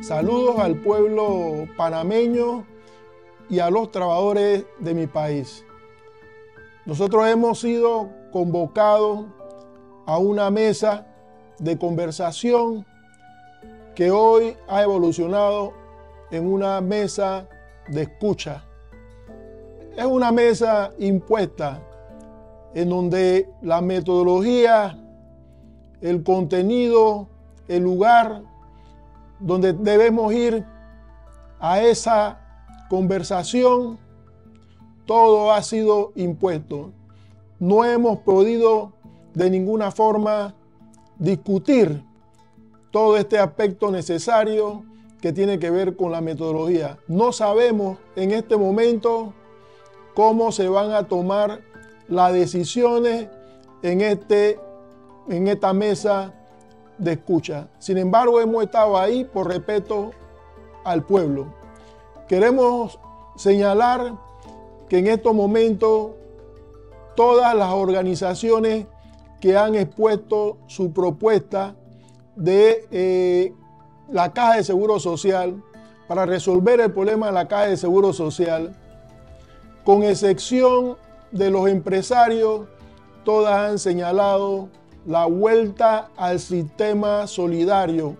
Saludos al pueblo panameño y a los trabajadores de mi país. Nosotros hemos sido convocados a una mesa de conversación que hoy ha evolucionado en una mesa de escucha. Es una mesa impuesta en donde la metodología, el contenido, el lugar donde debemos ir a esa conversación, todo ha sido impuesto. No hemos podido de ninguna forma discutir todo este aspecto necesario que tiene que ver con la metodología. No sabemos en este momento cómo se van a tomar las decisiones en, este, en esta mesa de escucha. Sin embargo, hemos estado ahí por respeto al pueblo. Queremos señalar que en estos momentos todas las organizaciones que han expuesto su propuesta de eh, la Caja de Seguro Social para resolver el problema de la Caja de Seguro Social, con excepción de los empresarios, todas han señalado la vuelta al sistema solidario.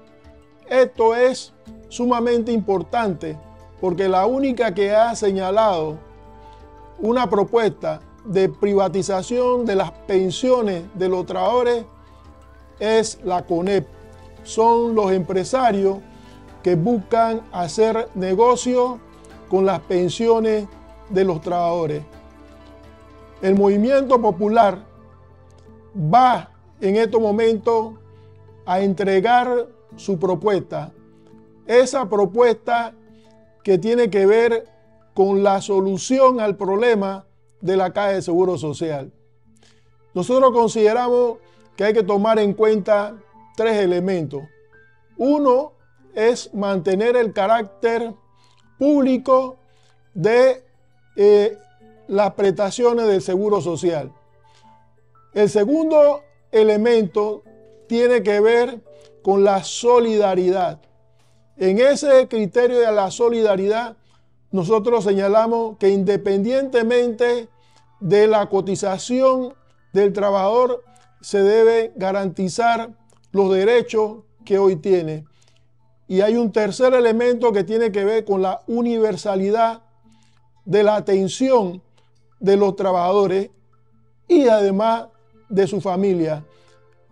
Esto es sumamente importante porque la única que ha señalado una propuesta de privatización de las pensiones de los trabajadores es la CONEP. Son los empresarios que buscan hacer negocio con las pensiones de los trabajadores. El movimiento popular va en estos momentos a entregar su propuesta. Esa propuesta que tiene que ver con la solución al problema de la Caja de Seguro Social. Nosotros consideramos que hay que tomar en cuenta tres elementos. Uno es mantener el carácter público de eh, las prestaciones del Seguro Social. El segundo elemento tiene que ver con la solidaridad. En ese criterio de la solidaridad, nosotros señalamos que independientemente de la cotización del trabajador, se debe garantizar los derechos que hoy tiene. Y hay un tercer elemento que tiene que ver con la universalidad de la atención de los trabajadores y además de su familia.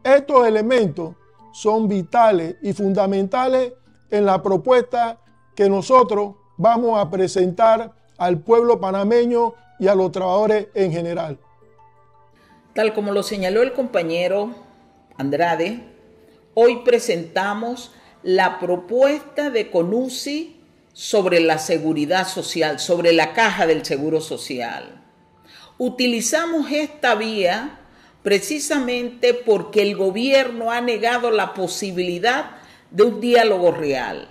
Estos elementos son vitales y fundamentales en la propuesta que nosotros vamos a presentar al pueblo panameño y a los trabajadores en general. Tal como lo señaló el compañero Andrade, hoy presentamos la propuesta de CONUSI sobre la seguridad social, sobre la caja del seguro social. Utilizamos esta vía precisamente porque el gobierno ha negado la posibilidad de un diálogo real.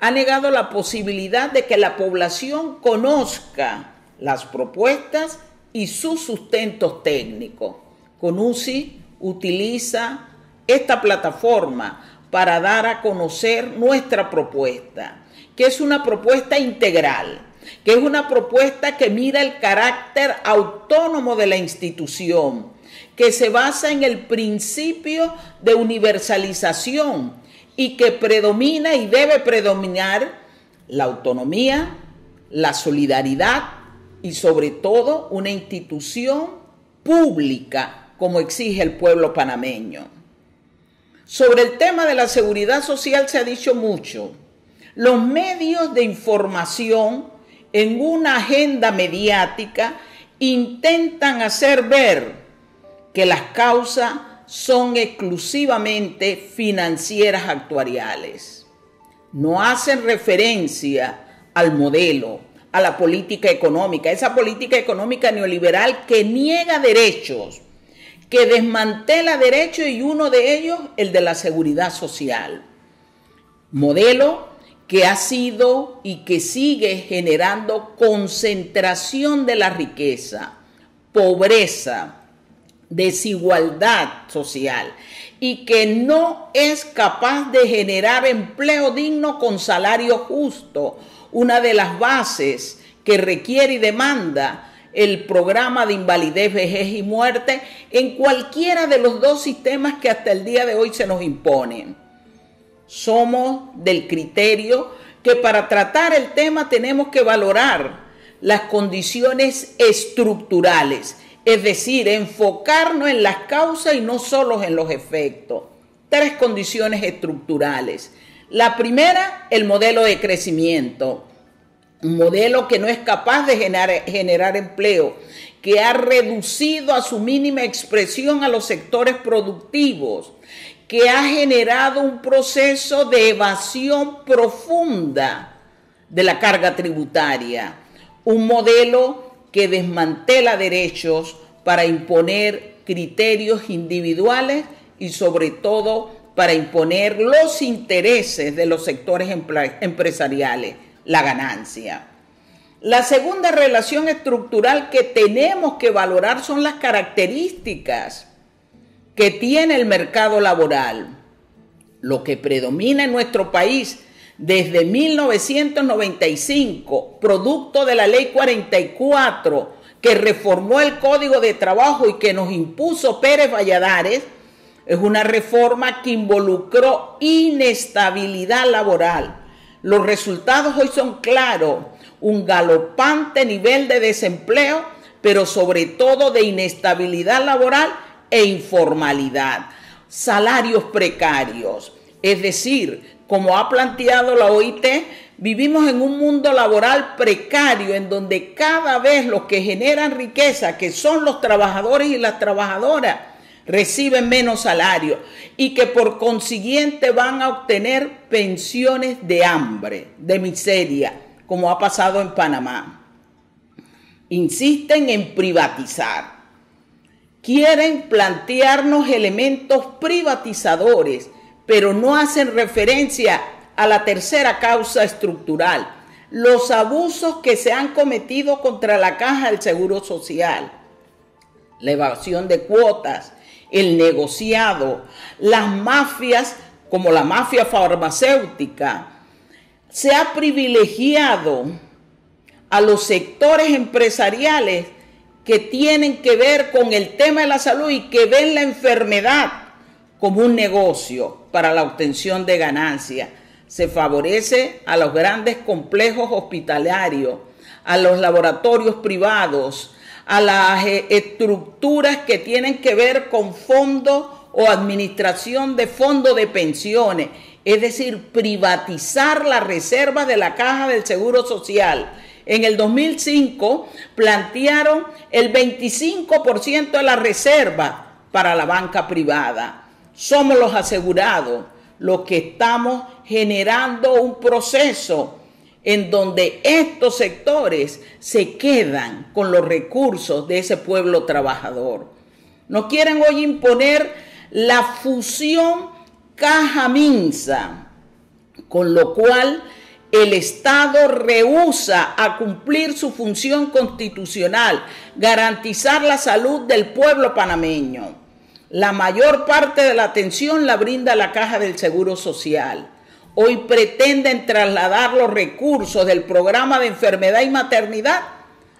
Ha negado la posibilidad de que la población conozca las propuestas y sus sustentos técnicos. CONUSI utiliza esta plataforma para dar a conocer nuestra propuesta, que es una propuesta integral, que es una propuesta que mira el carácter autónomo de la institución, que se basa en el principio de universalización y que predomina y debe predominar la autonomía, la solidaridad y sobre todo una institución pública como exige el pueblo panameño. Sobre el tema de la seguridad social se ha dicho mucho. Los medios de información en una agenda mediática intentan hacer ver que las causas son exclusivamente financieras actuariales. No hacen referencia al modelo, a la política económica, esa política económica neoliberal que niega derechos, que desmantela derechos y uno de ellos el de la seguridad social. Modelo que ha sido y que sigue generando concentración de la riqueza, pobreza, desigualdad social y que no es capaz de generar empleo digno con salario justo, una de las bases que requiere y demanda el programa de invalidez, vejez y muerte en cualquiera de los dos sistemas que hasta el día de hoy se nos imponen. Somos del criterio que para tratar el tema tenemos que valorar las condiciones estructurales, es decir, enfocarnos en las causas y no solo en los efectos. Tres condiciones estructurales. La primera, el modelo de crecimiento un modelo que no es capaz de generar, empleo, que ha reducido a su mínima expresión a los sectores productivos, que ha generado un proceso de evasión profunda de la carga tributaria, un modelo que desmantela derechos para imponer criterios individuales y sobre todo para imponer los intereses de los sectores empresariales la ganancia. La segunda relación estructural que tenemos que valorar son las características que tiene el mercado laboral. Lo que predomina en nuestro país desde 1995, producto de la ley 44, que reformó el Código de Trabajo y que nos impuso Pérez Valladares, es una reforma que involucró inestabilidad laboral los resultados hoy son claros, un galopante nivel de desempleo, pero sobre todo de inestabilidad laboral e informalidad, salarios precarios. Es decir, como ha planteado la OIT, vivimos en un mundo laboral precario en donde cada vez los que generan riqueza, que son los trabajadores y las trabajadoras, reciben menos salario y que por consiguiente van a obtener pensiones de hambre, de miseria, como ha pasado en Panamá. Insisten en privatizar. Quieren plantearnos elementos privatizadores, pero no hacen referencia a la tercera causa estructural, los abusos que se han cometido contra la caja del Seguro Social, la evasión de cuotas, el negociado, las mafias como la mafia farmacéutica. Se ha privilegiado a los sectores empresariales que tienen que ver con el tema de la salud y que ven la enfermedad como un negocio para la obtención de ganancias. Se favorece a los grandes complejos hospitalarios, a los laboratorios privados, a las eh, estructuras que tienen que ver con fondo o administración de fondo de pensiones, es decir, privatizar la reserva de la caja del Seguro Social. En el 2005 plantearon el 25% de la reserva para la banca privada. Somos los asegurados los que estamos generando un proceso en donde estos sectores se quedan con los recursos de ese pueblo trabajador. Nos quieren hoy imponer la fusión caja-minsa, con lo cual el Estado rehúsa a cumplir su función constitucional, garantizar la salud del pueblo panameño. La mayor parte de la atención la brinda la Caja del Seguro Social hoy pretenden trasladar los recursos del programa de enfermedad y maternidad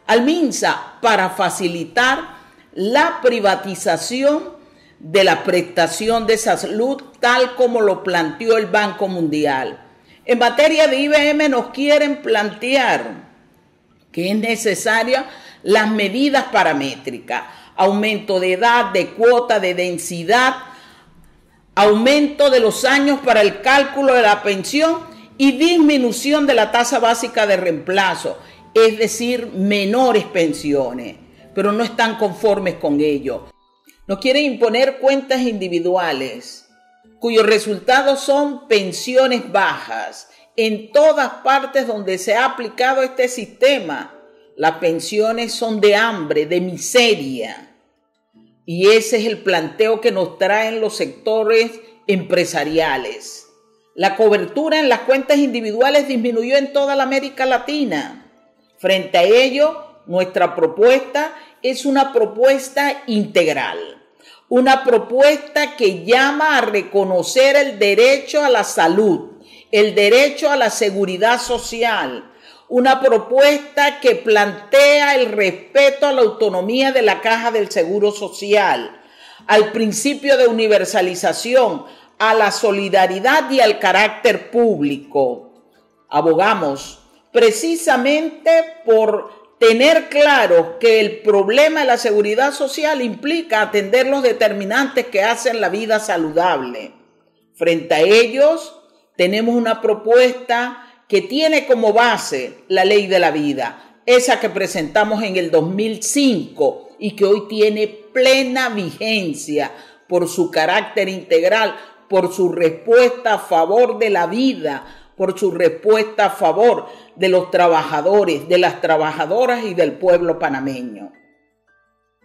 al MINSA para facilitar la privatización de la prestación de salud tal como lo planteó el Banco Mundial. En materia de IBM nos quieren plantear que es necesaria las medidas paramétricas, aumento de edad, de cuota, de densidad, aumento de los años para el cálculo de la pensión y disminución de la tasa básica de reemplazo, es decir, menores pensiones, pero no están conformes con ello. Nos quieren imponer cuentas individuales cuyos resultados son pensiones bajas. En todas partes donde se ha aplicado este sistema, las pensiones son de hambre, de miseria. Y ese es el planteo que nos traen los sectores empresariales. La cobertura en las cuentas individuales disminuyó en toda la América Latina. Frente a ello, nuestra propuesta es una propuesta integral. una propuesta que llama a reconocer el derecho a la salud, el derecho a la seguridad social, una propuesta que plantea el respeto a la autonomía de la caja del Seguro Social, al principio de universalización, a la solidaridad y al carácter público. Abogamos precisamente por tener claro que el problema de la seguridad social implica atender los determinantes que hacen la vida saludable. Frente a ellos, tenemos una propuesta que tiene como base la ley de la vida, esa que presentamos en el 2005 y que hoy tiene plena vigencia por su carácter integral, por su respuesta a favor de la vida, por su respuesta a favor de los trabajadores, de las trabajadoras y del pueblo panameño.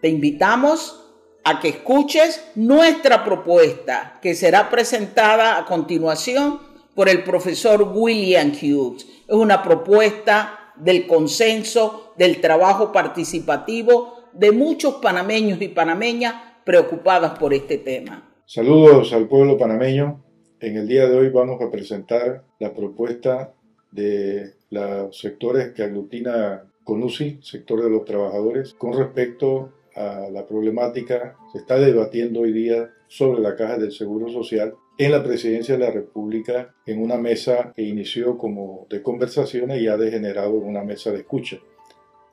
Te invitamos a que escuches nuestra propuesta que será presentada a continuación por el profesor William Hughes. Es una propuesta del consenso, del trabajo participativo de muchos panameños y panameñas preocupadas por este tema. Saludos al pueblo panameño. En el día de hoy vamos a presentar la propuesta de los sectores que aglutina CONUSI, sector de los trabajadores, con respecto a la problemática se está debatiendo hoy día sobre la caja del Seguro Social en la presidencia de la República en una mesa que inició como de conversaciones y ha degenerado en una mesa de escucha,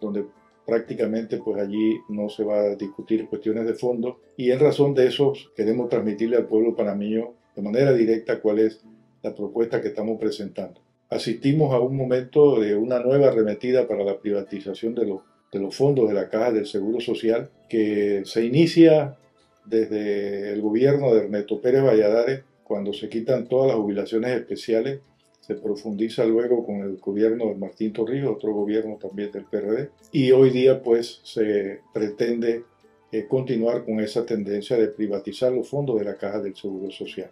donde prácticamente pues allí no se va a discutir cuestiones de fondo y en razón de eso queremos transmitirle al pueblo panameño de manera directa cuál es la propuesta que estamos presentando. Asistimos a un momento de una nueva arremetida para la privatización de los, de los fondos de la Caja del Seguro Social que se inicia desde el gobierno de Ernesto Pérez Valladares cuando se quitan todas las jubilaciones especiales, se profundiza luego con el gobierno de Martín Torrijos, otro gobierno también del PRD, y hoy día pues se pretende eh, continuar con esa tendencia de privatizar los fondos de la Caja del Seguro Social.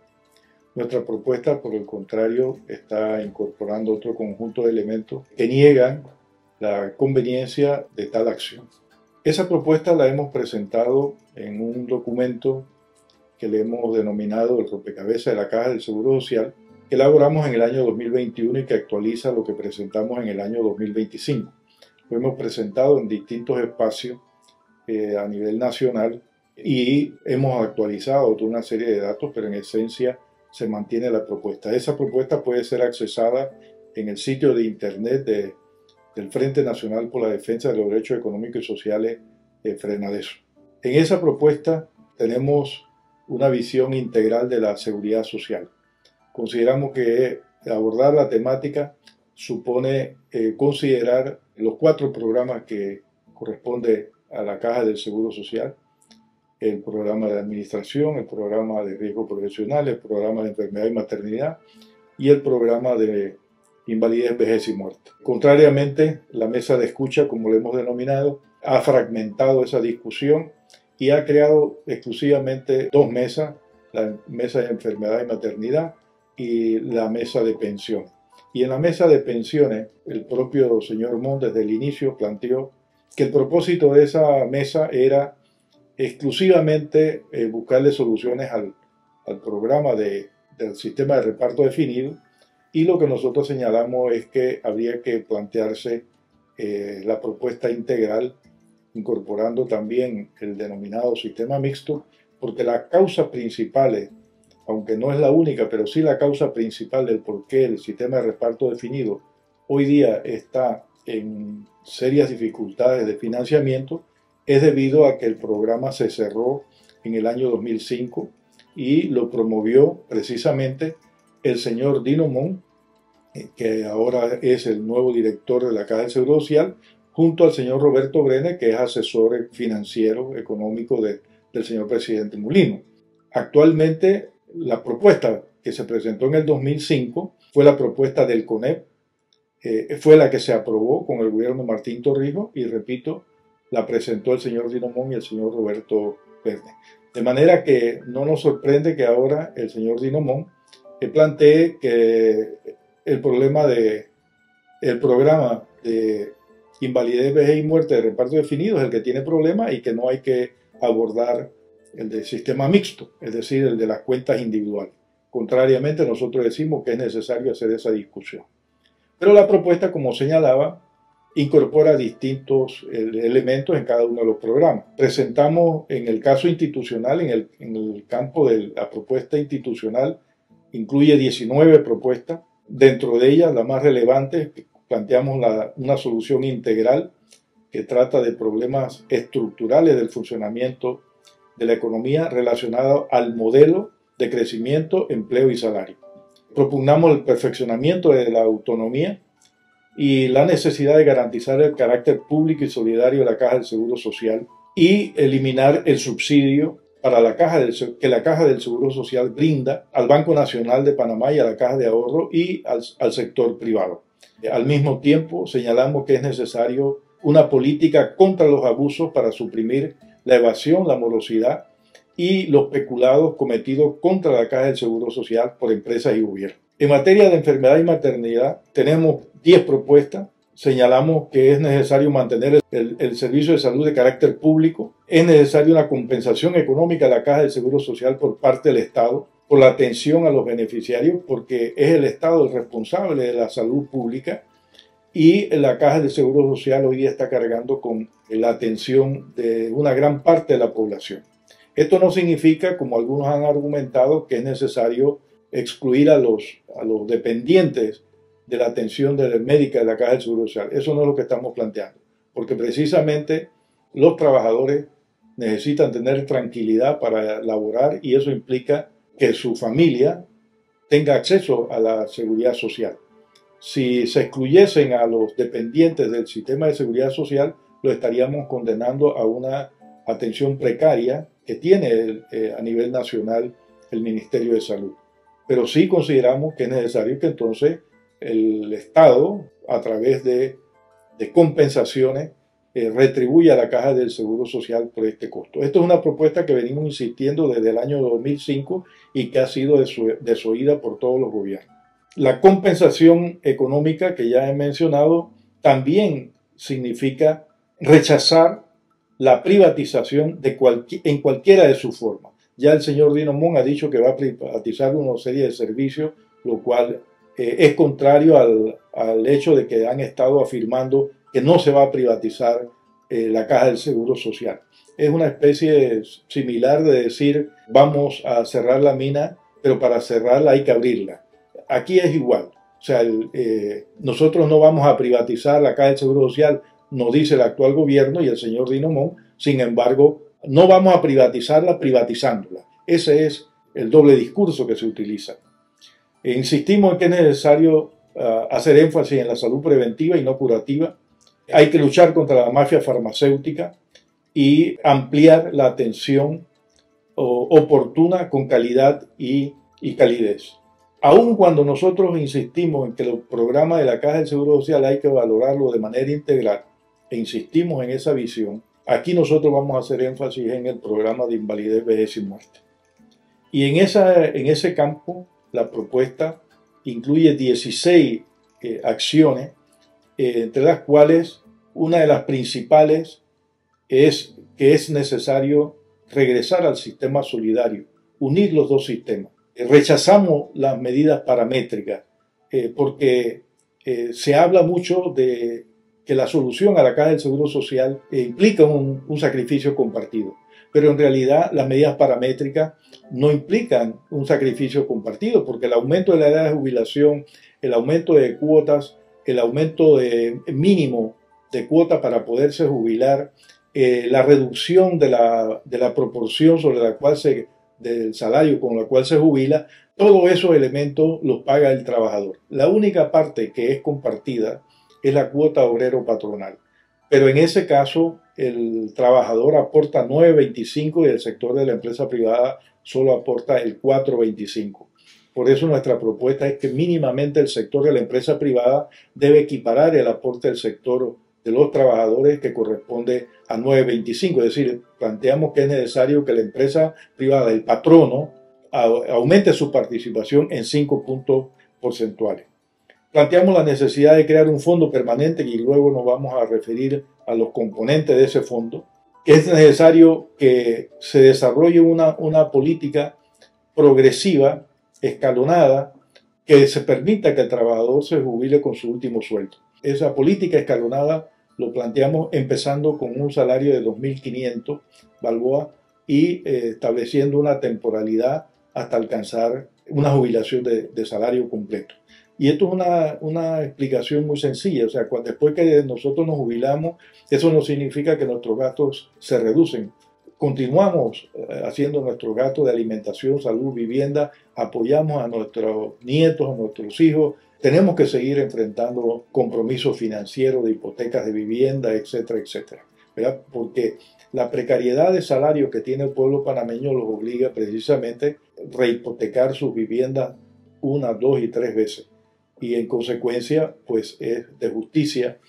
Nuestra propuesta, por el contrario, está incorporando otro conjunto de elementos que niegan la conveniencia de tal acción. Esa propuesta la hemos presentado en un documento que le hemos denominado el rompecabezas de la Caja del Seguro Social, que elaboramos en el año 2021 y que actualiza lo que presentamos en el año 2025. Lo hemos presentado en distintos espacios eh, a nivel nacional y hemos actualizado toda una serie de datos, pero en esencia se mantiene la propuesta. Esa propuesta puede ser accesada en el sitio de internet del Frente Nacional por la Defensa de los Derechos Económicos y Sociales, eh, Frenadeso. En esa propuesta tenemos una visión integral de la seguridad social. Consideramos que abordar la temática supone eh, considerar los cuatro programas que corresponde a la Caja del Seguro Social, el programa de administración, el programa de riesgo profesional, el programa de enfermedad y maternidad y el programa de invalidez, vejez y muerte. Contrariamente, la mesa de escucha, como lo hemos denominado, ha fragmentado esa discusión y ha creado exclusivamente dos mesas, la mesa de enfermedad y maternidad y la mesa de pensiones. Y en la mesa de pensiones, el propio señor Mon desde el inicio planteó que el propósito de esa mesa era exclusivamente eh, buscarle soluciones al, al programa de, del sistema de reparto definido y lo que nosotros señalamos es que habría que plantearse eh, la propuesta integral incorporando también el denominado sistema mixto, porque la causa principal, aunque no es la única, pero sí la causa principal del por qué el sistema de reparto definido hoy día está en serias dificultades de financiamiento, es debido a que el programa se cerró en el año 2005 y lo promovió precisamente el señor Dino Mon, eh, que ahora es el nuevo director de la Caja de Seguro Social, junto al señor Roberto Brene, que es asesor financiero económico del señor presidente Mulino. Actualmente, la propuesta que se presentó en el 2005 fue la propuesta del CONEP, eh, fue la que se aprobó con el gobierno de Martín Torrijos y, repito, la presentó el señor Dinomón y el señor Roberto Verne. De manera que no nos sorprende que ahora el señor Dinomón plantee que el problema de el programa de invalidez, vejez y muerte de reparto definido es el que tiene problemas y que no hay que abordar el del sistema mixto, es decir, el de las cuentas individuales. Contrariamente, nosotros decimos que es necesario hacer esa discusión. Pero la propuesta, como señalaba, incorpora distintos eh, elementos en cada uno de los programas. Presentamos en el caso institucional, en el, en el campo de la propuesta institucional, incluye 19 propuestas. Dentro de ellas, la más relevante, planteamos una solución integral que trata de problemas estructurales del funcionamiento de la economía relacionado al modelo de crecimiento, empleo y salario. Propugnamos el perfeccionamiento de la autonomía y la necesidad de garantizar el carácter público y solidario de la Caja del Seguro Social y eliminar el subsidio para la caja que la Caja del Seguro Social brinda al Banco Nacional de Panamá y a la Caja de Ahorro y al sector privado. Al mismo tiempo, señalamos que es necesario una política contra los abusos para suprimir la evasión, la morosidad y los peculados cometidos contra la Caja del Seguro Social por empresas y gobiernos. En materia de enfermedad y maternidad, tenemos 10 propuestas. Señalamos que es necesario mantener el, el, servicio de salud de carácter público. Es necesaria una compensación económica a la Caja del Seguro Social por parte del Estado por la atención a los beneficiarios, porque es el Estado el responsable de la salud pública y la Caja de Seguro Social hoy día está cargando con la atención de una gran parte de la población. Esto no significa, como algunos han argumentado, que es necesario excluir a los, a los dependientes de la atención de la médica de la Caja de Seguro Social. Eso no es lo que estamos planteando, porque precisamente los trabajadores necesitan tener tranquilidad para laborar y eso implica que su familia tenga acceso a la seguridad social. Si se excluyesen a los dependientes del sistema de seguridad social, lo estaríamos condenando a una atención precaria que tiene eh, a nivel nacional el Ministerio de Salud. Pero sí consideramos que es necesario que entonces el Estado, a través de, de compensaciones, eh, retribuya a la caja del Seguro Social por este costo. Esto es una propuesta que venimos insistiendo desde el año 2005 y que ha sido desoída por todos los gobiernos. La compensación económica que ya he mencionado también significa rechazar la privatización en cualquiera de sus formas. Ya el señor Dino Mon ha dicho que va a privatizar una serie de servicios, lo cual eh, es contrario al, al hecho de que han estado afirmando que no se va a privatizar eh, la caja del Seguro Social. Es una especie similar de decir vamos a cerrar la mina, pero para cerrarla hay que abrirla. Aquí es igual. O sea, eh, nosotros no vamos a privatizar la caja del Seguro Social, nos dice el actual gobierno y el señor Dinomón. Sin embargo, no vamos a privatizarla privatizándola. Ese es el doble discurso que se utiliza. E insistimos en que es necesario ah, hacer énfasis en la salud preventiva y no curativa hay que luchar contra la mafia farmacéutica y ampliar la atención oportuna con calidad y, calidez. Aun cuando nosotros insistimos en que los programas de la Caja del Seguro Social hay que valorarlo de manera integral e insistimos en esa visión, aquí nosotros vamos a hacer énfasis en el programa de invalidez, vejez y muerte. Y en, esa, en ese campo, la propuesta incluye 16 eh, acciones eh, entre las cuales una de las principales es que es necesario regresar al sistema solidario, unir los dos sistemas. Eh, rechazamos las medidas paramétricas eh, porque se habla mucho de que la solución a la caja del Seguro Social implica un, un sacrificio compartido pero en realidad las medidas paramétricas no implican un sacrificio compartido, porque el aumento de la edad de jubilación, el aumento de cuotas el aumento de, mínimo de cuota para poderse jubilar, eh, la reducción de la, de la, proporción sobre la cual se, del salario con la cual se jubila, todos esos elementos los paga el trabajador. La única parte que es compartida es la cuota obrero patronal. Pero en ese caso, el trabajador aporta 9.25 y el sector de la empresa privada solo aporta el 4.25. Por eso nuestra propuesta es que mínimamente el sector de la empresa privada debe equiparar el aporte del sector de los trabajadores que corresponde a 9.25. Es decir, planteamos que es necesario que la empresa privada, el patrono, aumente su participación en 5 puntos porcentuales. Planteamos la necesidad de crear un fondo permanente y luego nos vamos a referir a los componentes de ese fondo es necesario que se desarrolle una, una política progresiva, escalonada, que se permita que el trabajador se jubile con su último sueldo. Esa política escalonada lo planteamos empezando con un salario de 2.500 balboa y eh, estableciendo una temporalidad hasta alcanzar una jubilación de, salario completo. Y esto es una, una, explicación muy sencilla, o sea, después que nosotros nos jubilamos, eso no significa que nuestros gastos se reducen. Continuamos eh, haciendo nuestros gastos de alimentación, salud, vivienda, apoyamos a nuestros nietos, a nuestros hijos, tenemos que seguir enfrentando compromisos financieros de hipotecas de vivienda, etcétera, etcétera. Porque la precariedad de salario que tiene el pueblo panameño los obliga precisamente a rehipotecar sus viviendas una, dos y tres veces. Y en consecuencia, pues es de justicia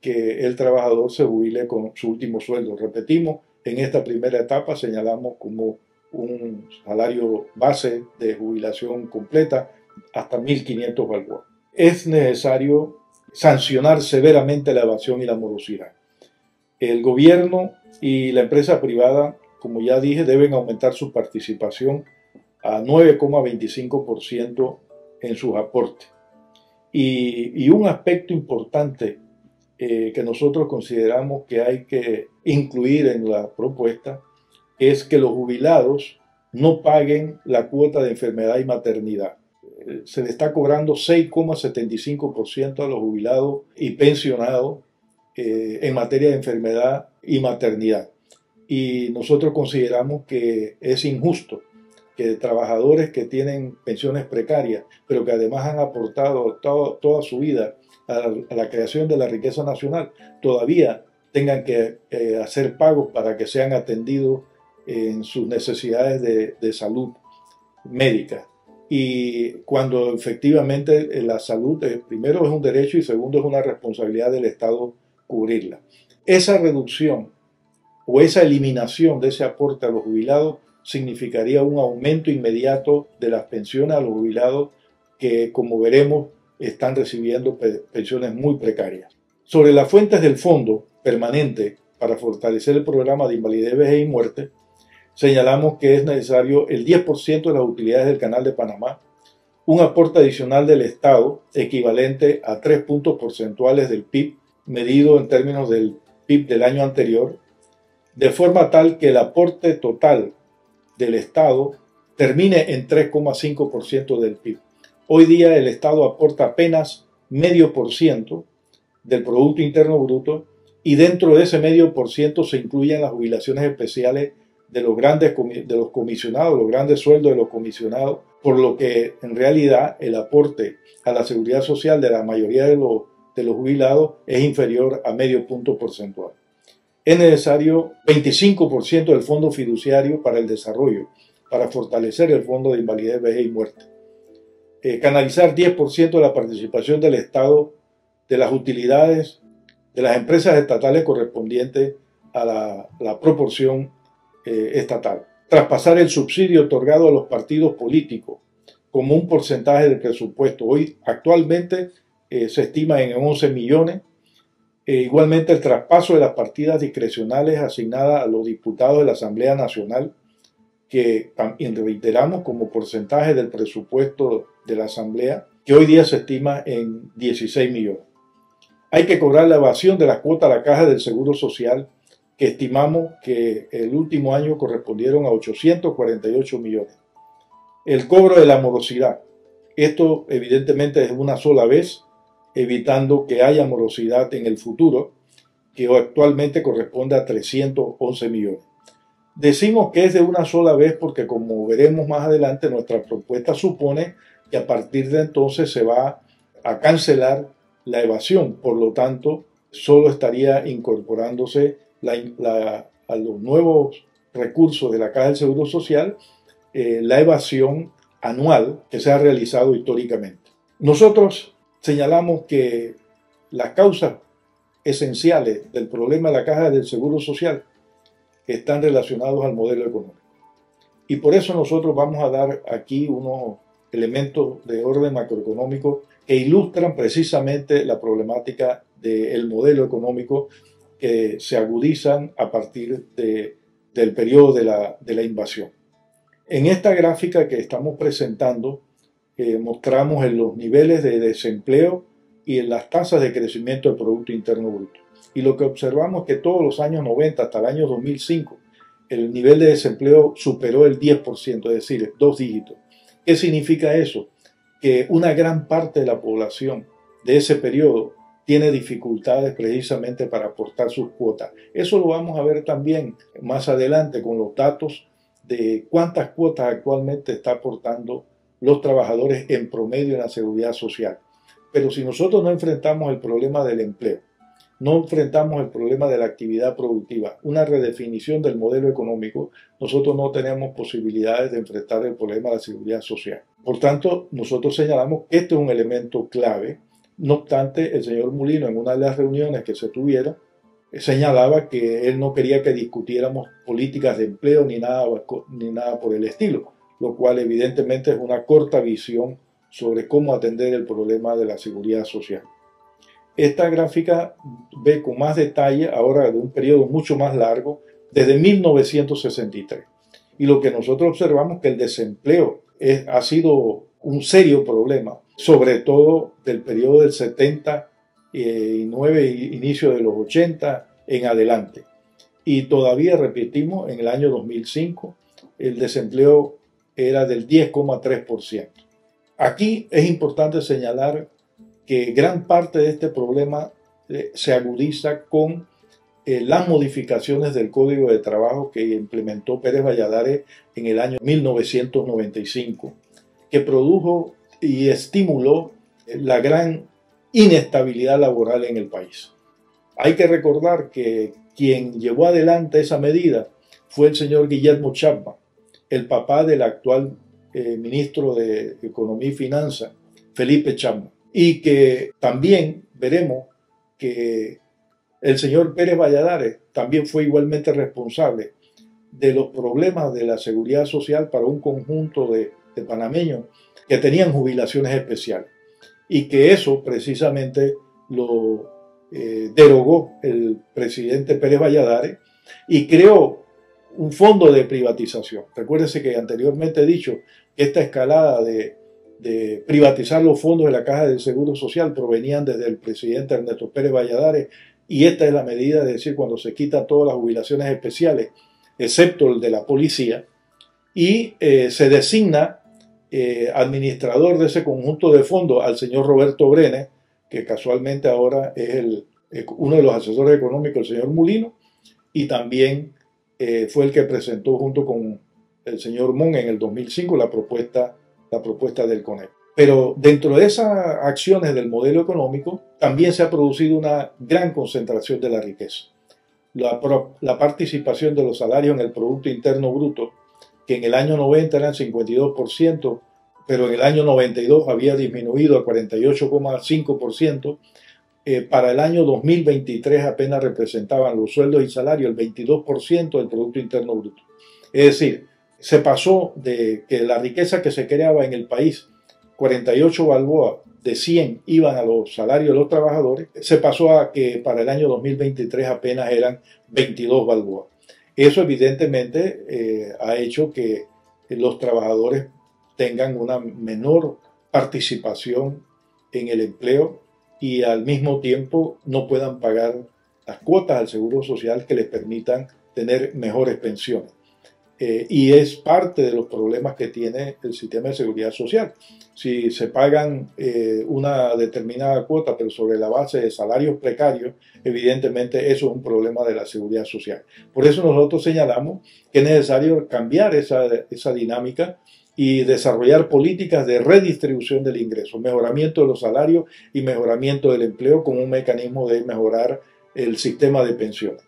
que el trabajador se jubile con su último sueldo. Repetimos, en esta primera etapa señalamos como un salario base de jubilación completa hasta 1.500 balboas es necesario sancionar severamente la evasión y la morosidad. El gobierno y la empresa privada, como ya dije, deben aumentar su participación a 9,25% en sus aportes. Y, un aspecto importante eh, que nosotros consideramos que hay que incluir en la propuesta es que los jubilados no paguen la cuota de enfermedad y maternidad se le está cobrando 6,75% a los jubilados y pensionados eh, en materia de enfermedad y maternidad. Y nosotros consideramos que es injusto que trabajadores que tienen pensiones precarias, pero que además han aportado toda su vida a la, creación de la riqueza nacional, todavía tengan que eh, hacer pagos para que sean atendidos en sus necesidades de, de salud médica y cuando efectivamente la salud eh, primero es un derecho y segundo es una responsabilidad del Estado cubrirla. Esa reducción o esa eliminación de ese aporte a los jubilados significaría un aumento inmediato de las pensiones a los jubilados que, como veremos, están recibiendo pensiones muy precarias. Sobre las fuentes del fondo permanente para fortalecer el programa de invalidez, vejez y muerte, señalamos que es necesario el 10% de las utilidades del Canal de Panamá, un aporte adicional del Estado equivalente a 3 puntos porcentuales del PIB, medido en términos del PIB del año anterior, de forma tal que el aporte total del Estado termine en 3,5% del PIB. Hoy día el Estado aporta apenas medio por ciento del Producto Interno Bruto y dentro de ese medio por ciento se incluyen las jubilaciones especiales de los grandes de los comisionados, los grandes sueldos de los comisionados, por lo que en realidad el aporte a la seguridad social de la mayoría de los, de los jubilados es inferior a medio punto porcentual. Es necesario 25% del fondo fiduciario para el desarrollo, para fortalecer el fondo de invalidez, vejez y muerte. Eh, canalizar 10% de la participación del Estado de las utilidades de las empresas estatales correspondientes a la, proporción eh, estatal. Traspasar el subsidio otorgado a los partidos políticos como un porcentaje del presupuesto. Hoy actualmente eh, se estima en 11 millones. E igualmente el traspaso de las partidas discrecionales asignadas a los diputados de la Asamblea Nacional, que reiteramos como porcentaje del presupuesto de la Asamblea, que hoy día se estima en 16 millones. Hay que cobrar la evasión de la cuota a la caja del Seguro Social que estimamos que el último año correspondieron a 848 millones. El cobro de la morosidad. Esto evidentemente es una sola vez, evitando que haya morosidad en el futuro, que actualmente corresponde a 311 millones. Decimos que es de una sola vez porque como veremos más adelante, nuestra propuesta supone que a partir de entonces se va a cancelar la evasión. Por lo tanto, solo estaría incorporándose a los nuevos recursos de la Caja del Seguro Social eh, la evasión anual que se ha realizado históricamente. Nosotros señalamos que las causas esenciales del problema de la Caja del Seguro Social están relacionados al modelo económico. Y por eso nosotros vamos a dar aquí unos elementos de orden macroeconómico que ilustran precisamente la problemática del modelo económico que se agudizan a partir del periodo de la, de la, invasión. En esta gráfica que estamos presentando, eh, mostramos en los niveles de desempleo y en las tasas de crecimiento del Producto Interno Bruto. Y lo que observamos es que todos los años 90 hasta el año 2005, el nivel de desempleo superó el 10%, es decir, dos dígitos. ¿Qué significa eso? Que una gran parte de la población de ese periodo tiene dificultades precisamente para aportar sus cuotas. Eso lo vamos a ver también más adelante con los datos de cuántas cuotas actualmente está aportando los trabajadores en promedio en la seguridad social. Pero si nosotros no enfrentamos el problema del empleo, no enfrentamos el problema de la actividad productiva, una redefinición del modelo económico, nosotros no tenemos posibilidades de enfrentar el problema de la seguridad social. Por tanto, nosotros señalamos que este es un elemento clave. No obstante, el señor Mulino en una de las reuniones que se tuvieron señalaba que él no quería que discutiéramos políticas de empleo ni nada, ni nada por el estilo, lo cual evidentemente es una corta visión sobre cómo atender el problema de la seguridad social. Esta gráfica ve con más detalle, ahora de un periodo mucho más largo, desde 1963. Y lo que nosotros observamos es que el desempleo ha sido un serio problema, sobre todo del periodo del 79 e inicio de los 80 en adelante. Y todavía repetimos, en el año 2005 el desempleo era del 10,3%. Aquí es importante señalar que gran parte de este problema eh, se agudiza con eh, las modificaciones del Código de Trabajo que implementó Pérez Valladares en el año 1995, que produjo y estimuló eh, la gran inestabilidad laboral en el país. Hay que recordar que quien llevó adelante esa medida fue el señor Guillermo Chapman, el papá del actual ministro de Economía y Finanzas, Felipe Chapman y que también veremos que el señor Pérez Valladares también fue igualmente responsable de los problemas de la seguridad social para un conjunto de, panameños que tenían jubilaciones especiales y que eso precisamente lo eh, derogó el presidente Pérez Valladares y creó un fondo de privatización. Recuérdese que anteriormente he dicho que esta escalada de de privatizar los fondos de la Caja del Seguro Social provenían desde el presidente Ernesto Pérez Valladares y esta es la medida de decir cuando se quitan todas las jubilaciones especiales, excepto el de la policía, y eh, se designa eh, administrador de ese conjunto de fondos al señor Roberto Brenes, que casualmente ahora es el, eh, uno de los asesores económicos del señor Mulino, y también fue el que presentó junto con el señor Mon en el 2005 la propuesta la propuesta del CONEP. Pero dentro de esas acciones del modelo económico también se ha producido una gran concentración de la riqueza. La, la, participación de los salarios en el Producto Interno Bruto, que en el año 90 eran 52%, pero en el año 92 había disminuido a 48,5%, eh, para el año 2023 apenas representaban los sueldos y salarios el 22% del Producto Interno Bruto. Es decir, se pasó de que la riqueza que se creaba en el país, 48 balboas de 100 iban a los salarios de los trabajadores, se pasó a que para el año 2023 apenas eran 22 balboas. Eso evidentemente eh, ha hecho que los trabajadores tengan una menor participación en el empleo y al mismo tiempo no puedan pagar las cuotas al seguro social que les permitan tener mejores pensiones. Eh, y es parte de los problemas que tiene el sistema de seguridad social. Si se pagan eh, una determinada cuota, pero sobre la base de salarios precarios, evidentemente eso es un problema de la seguridad social. Por eso nosotros señalamos que es necesario cambiar esa, esa dinámica y desarrollar políticas de redistribución del ingreso, mejoramiento de los salarios y mejoramiento del empleo como un mecanismo de mejorar el sistema de pensiones.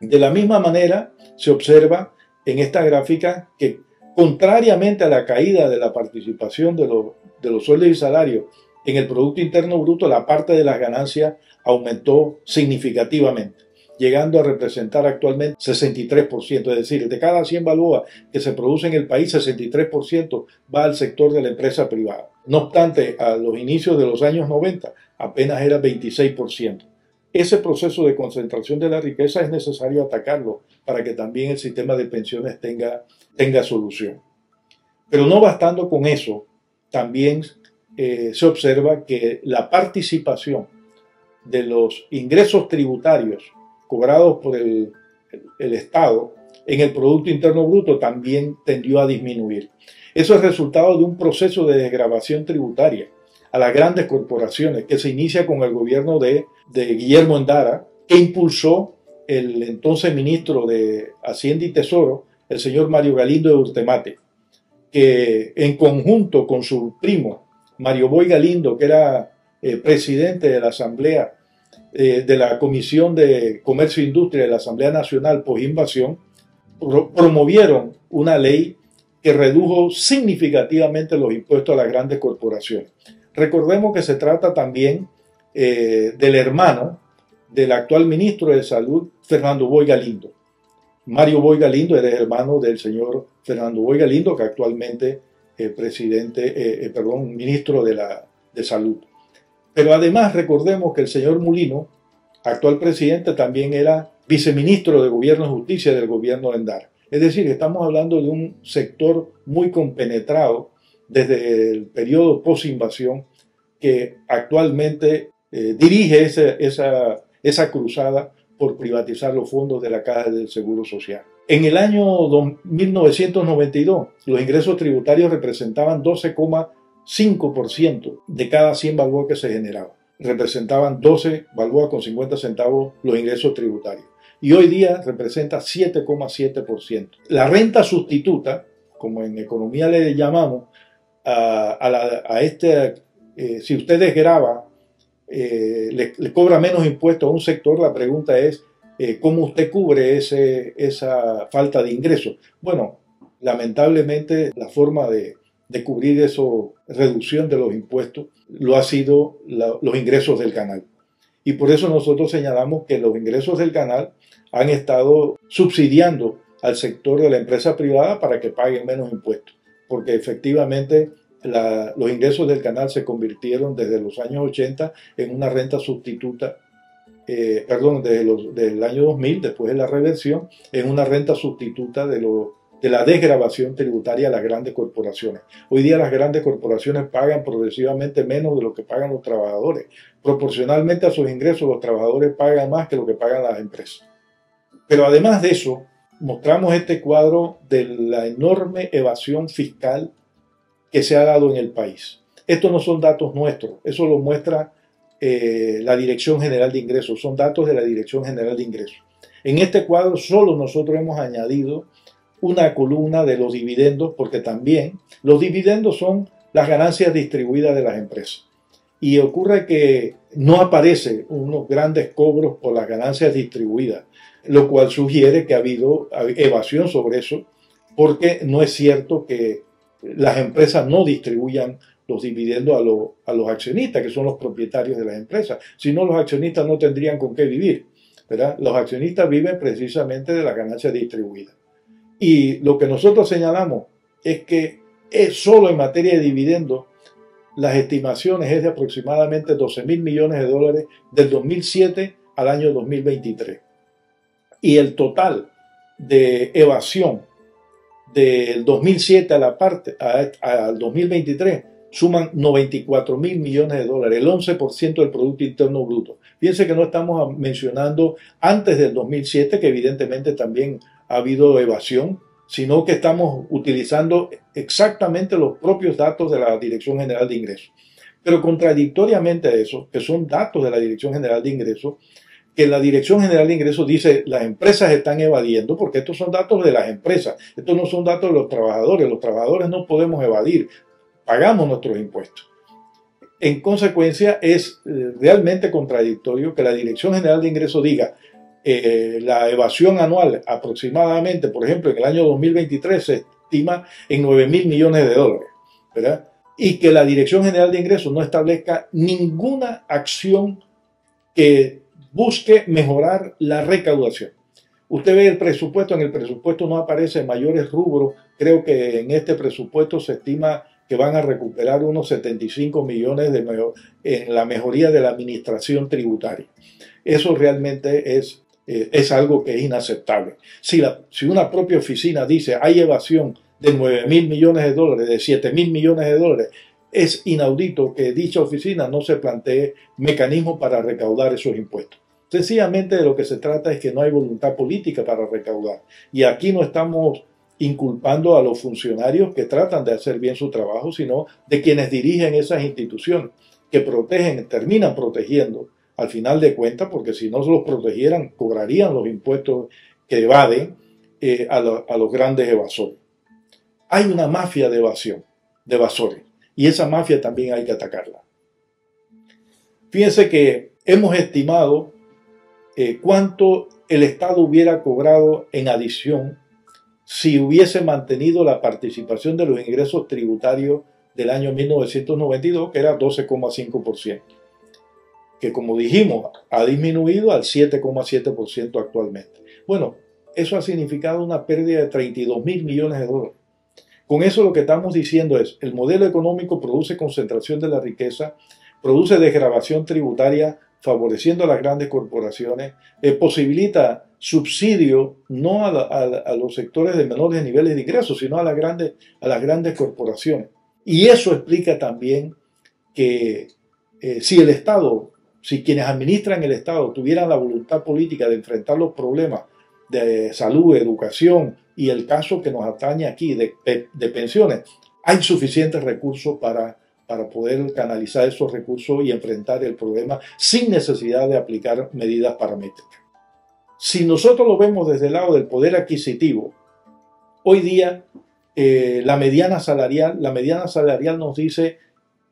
De la misma manera, se observa en esta gráfica que contrariamente a la caída de la participación de los, sueldos y salarios en el Producto Interno Bruto, la parte de las ganancias aumentó significativamente, llegando a representar actualmente 63%, es decir, de cada 100 balboas que se produce en el país, 63% va al sector de la empresa privada. No obstante, a los inicios de los años 90 apenas era 26%. Ese proceso de concentración de la riqueza es necesario atacarlo para que también el sistema de pensiones tenga, tenga solución. Pero no bastando con eso, también eh, se observa que la participación de los ingresos tributarios cobrados por el, el Estado en el Producto Interno Bruto también tendió a disminuir. Eso es resultado de un proceso de desgrabación tributaria a las grandes corporaciones que se inicia con el gobierno de, Guillermo Endara, que impulsó el entonces ministro de Hacienda y Tesoro, el señor Mario Galindo de Urtemate, que en conjunto con su primo Mario Boy Galindo, que era eh, presidente de la Asamblea eh, de la Comisión de Comercio e Industria de la Asamblea Nacional por invasión, promovieron una ley que redujo significativamente los impuestos a las grandes corporaciones. Recordemos que se trata también eh, del hermano del actual ministro de Salud, Fernando Boy Galindo. Mario Boy Galindo era hermano del señor Fernando Boy Galindo, que actualmente es presidente, eh, eh, perdón, ministro de, la, de Salud. Pero además recordemos que el señor Mulino, actual presidente, también era viceministro de Gobierno y Justicia del gobierno de Endara. Es decir, estamos hablando de un sector muy compenetrado desde el periodo post-invasión que actualmente eh, dirige esa, esa cruzada por privatizar los fondos de la Caja del Seguro Social. En el año 1992, los ingresos tributarios representaban 12,5% de cada 100 balboas que se generaban. Representaban 12 balboas con 50 centavos los ingresos tributarios y hoy día representa 7,7%. La renta sustituta, como en economía le llamamos, a, este, eh, si usted desgraba, eh, le, cobra menos impuestos a un sector, la pregunta es, eh, ¿cómo usted cubre ese, esa falta de ingresos? Bueno, lamentablemente la forma de, de cubrir esa reducción de los impuestos lo ha sido los ingresos del canal. Y por eso nosotros señalamos que los ingresos del canal han estado subsidiando al sector de la empresa privada para que paguen menos impuestos, porque efectivamente los ingresos del canal se convirtieron desde los años 80 en una renta sustituta, eh, perdón, desde, el año 2000, después de la reversión, en una renta sustituta de lo, de la desgrabación tributaria a las grandes corporaciones. Hoy día las grandes corporaciones pagan progresivamente menos de lo que pagan los trabajadores. Proporcionalmente a sus ingresos, los trabajadores pagan más que lo que pagan las empresas. Pero además de eso, mostramos este cuadro de la enorme evasión fiscal que se ha dado en el país. Estos no son datos nuestros, eso lo muestra eh, la Dirección General de Ingresos, son datos de la Dirección General de Ingresos. En este cuadro solo nosotros hemos añadido una columna de los dividendos, porque también los dividendos son las ganancias distribuidas de las empresas. Y ocurre que no aparecen unos grandes cobros por las ganancias distribuidas, lo cual sugiere que ha habido evasión sobre eso, porque no es cierto que las empresas no distribuyan los dividendos a, los accionistas, que son los propietarios de las empresas. Si no, los accionistas no tendrían con qué vivir. ¿verdad? Los accionistas viven precisamente de las ganancias distribuidas. Y lo que nosotros señalamos es que es solo en materia de dividendos, las estimaciones es de aproximadamente 12 mil millones de dólares del 2007 al año 2023. Y el total de evasión del 2007 a la parte al 2023 suman 94 mil millones de dólares, el 11% del Producto Interno Bruto. Fíjense que no estamos mencionando antes del 2007, que evidentemente también ha habido evasión, sino que estamos utilizando exactamente los propios datos de la Dirección General de Ingresos. Pero contradictoriamente a eso, que son datos de la Dirección General de Ingresos, que la Dirección General de Ingresos dice las empresas están evadiendo, porque estos son datos de las empresas, estos no son datos de los trabajadores, los trabajadores no podemos evadir, pagamos nuestros impuestos. En consecuencia, es eh, realmente contradictorio que la Dirección General de Ingresos diga eh, la evasión anual aproximadamente, por ejemplo, en el año 2023 se estima en 9 mil millones de dólares, ¿verdad? Y que la Dirección General de Ingresos no establezca ninguna acción que busque mejorar la recaudación. Usted ve el presupuesto, en el presupuesto no aparecen mayores rubros, creo que en este presupuesto se estima que van a recuperar unos 75 millones de en la mejoría de la administración tributaria. eso realmente es, eh, es algo que es inaceptable. Si, la, si una propia oficina dice hay evasión de 9 mil millones de dólares, de 7 mil millones de dólares, es inaudito que dicha oficina no se plantee mecanismos para recaudar esos impuestos. Sencillamente de lo que se trata es que no hay voluntad política para recaudar. Y aquí no estamos inculpando a los funcionarios que tratan de hacer bien su trabajo, sino de quienes dirigen esas instituciones, que protegen, terminan protegiendo al final de cuentas, porque si no los protegieran, cobrarían los impuestos que evaden eh, a, a los grandes evasores. Hay una mafia de evasión, de evasores, y esa mafia también hay que atacarla. Fíjense que hemos estimado eh, cuánto el Estado hubiera cobrado en adición si hubiese mantenido la participación de los ingresos tributarios del año 1992, que era 12,5%, que como dijimos ha disminuido al 7,7% actualmente. Bueno, eso ha significado una pérdida de 32 mil millones de dólares. Con eso lo que estamos diciendo es, el modelo económico produce concentración de la riqueza, produce desgrabación tributaria favoreciendo a las grandes corporaciones, eh, posibilita subsidio no a, los sectores de menores niveles de ingresos, sino a las, grandes, a las grandes corporaciones. Y eso explica también que eh, si el Estado, si quienes administran el Estado tuvieran la voluntad política de enfrentar los problemas de salud, educación y el caso que nos atañe aquí de, de pensiones, hay suficientes recursos para para poder canalizar esos recursos y enfrentar el problema sin necesidad de aplicar medidas paramétricas. Si nosotros lo vemos desde el lado del poder adquisitivo, hoy día eh, la mediana salarial, la mediana salarial nos dice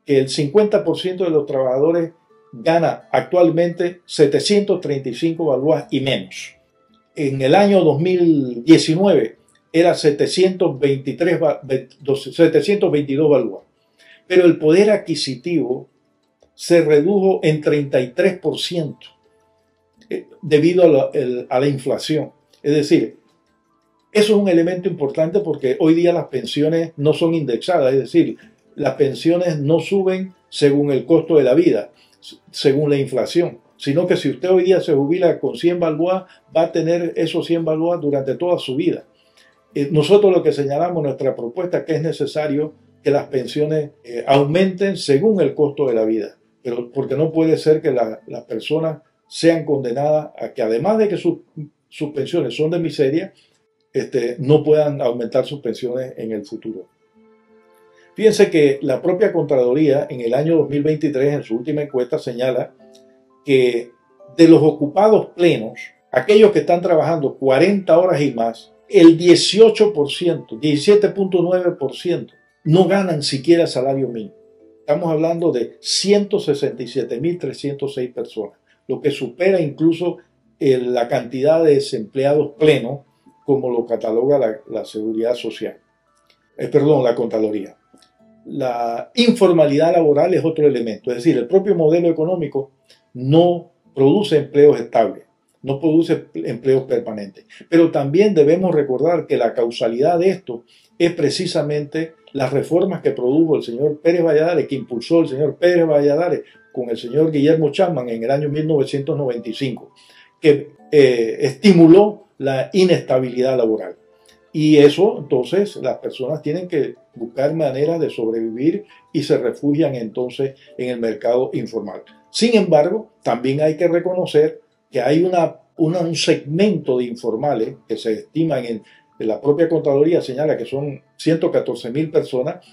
que el 50% de los trabajadores gana actualmente 735 balúas y menos. En el año 2019 era 723, 722 balúas pero el poder adquisitivo se redujo en 33% eh, debido a la, inflación. Es decir, eso es un elemento importante porque hoy día las pensiones no son indexadas, es decir, las pensiones no suben según el costo de la vida, según la inflación, sino que si usted hoy día se jubila con 100 balboas, va a tener esos 100 balboas durante toda su vida. Eh, nosotros lo que señalamos en nuestra propuesta es que es necesario que las pensiones eh, aumenten según el costo de la vida, pero porque no puede ser que las personas sean condenadas a que además de que sus pensiones son de miseria, este, no puedan aumentar sus pensiones en el futuro. Fíjense que la propia Contraloría en el año 2023, en su última encuesta, señala que de los ocupados plenos, aquellos que están trabajando 40 horas y más, el 18%, 17.9% no ganan siquiera salario mínimo. Estamos hablando de 167.306 personas, lo que supera incluso eh, la cantidad de desempleados plenos como lo cataloga la, seguridad social. Eh, perdón, la Contraloría. La informalidad laboral es otro elemento, es decir, el propio modelo económico no produce empleos estables, no produce empleos permanentes. Pero también debemos recordar que la causalidad de esto es precisamente las reformas que produjo el señor Pérez Valladares, que impulsó el señor Pérez Valladares con el señor Guillermo Chapman en el año 1995, que eh, estimuló la inestabilidad laboral. Y eso, entonces, las personas tienen que buscar maneras de sobrevivir y se refugian entonces en el mercado informal. Sin embargo, también hay que reconocer que hay una, un segmento de informales que se estiman en la propia Contraloría señala que son 114 mil personas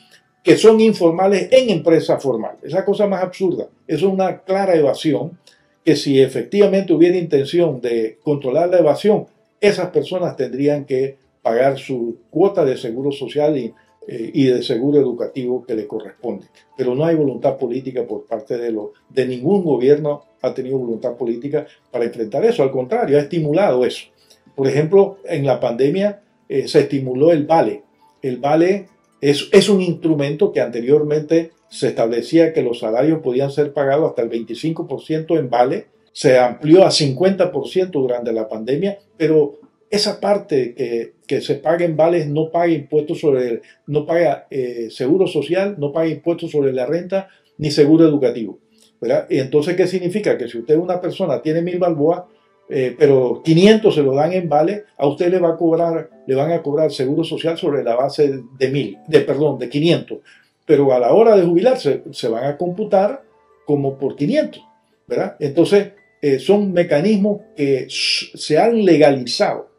que son informales en empresa formal. Esa cosa más absurda. Es una clara evasión que si efectivamente hubiera intención de controlar la evasión, esas personas tendrían que pagar su cuota de seguro social eh, y de seguro educativo que le corresponde. Pero no hay voluntad política por parte de, lo, de ningún gobierno ha tenido voluntad política para enfrentar eso. Al contrario, ha estimulado eso. Por ejemplo, en la pandemia eh, se estimuló el vale. El vale es, es un instrumento que anteriormente se establecía que los salarios podían ser pagados hasta el 25% en vale, se amplió a 50% durante la pandemia, pero esa parte que, que, se paga en vales no paga impuestos sobre, no paga eh, seguro social, no paga impuestos sobre la renta ni seguro educativo. ¿verdad? Y entonces, ¿qué significa? Que si usted una persona, tiene mil balboas, eh, pero 500 se lo dan en vale, a usted le va a cobrar, le van a cobrar seguro social sobre la base de mil, de perdón, de 500. Pero a la hora de jubilarse se van a computar como por 500, ¿verdad? Entonces, eh, son mecanismos que se han legalizado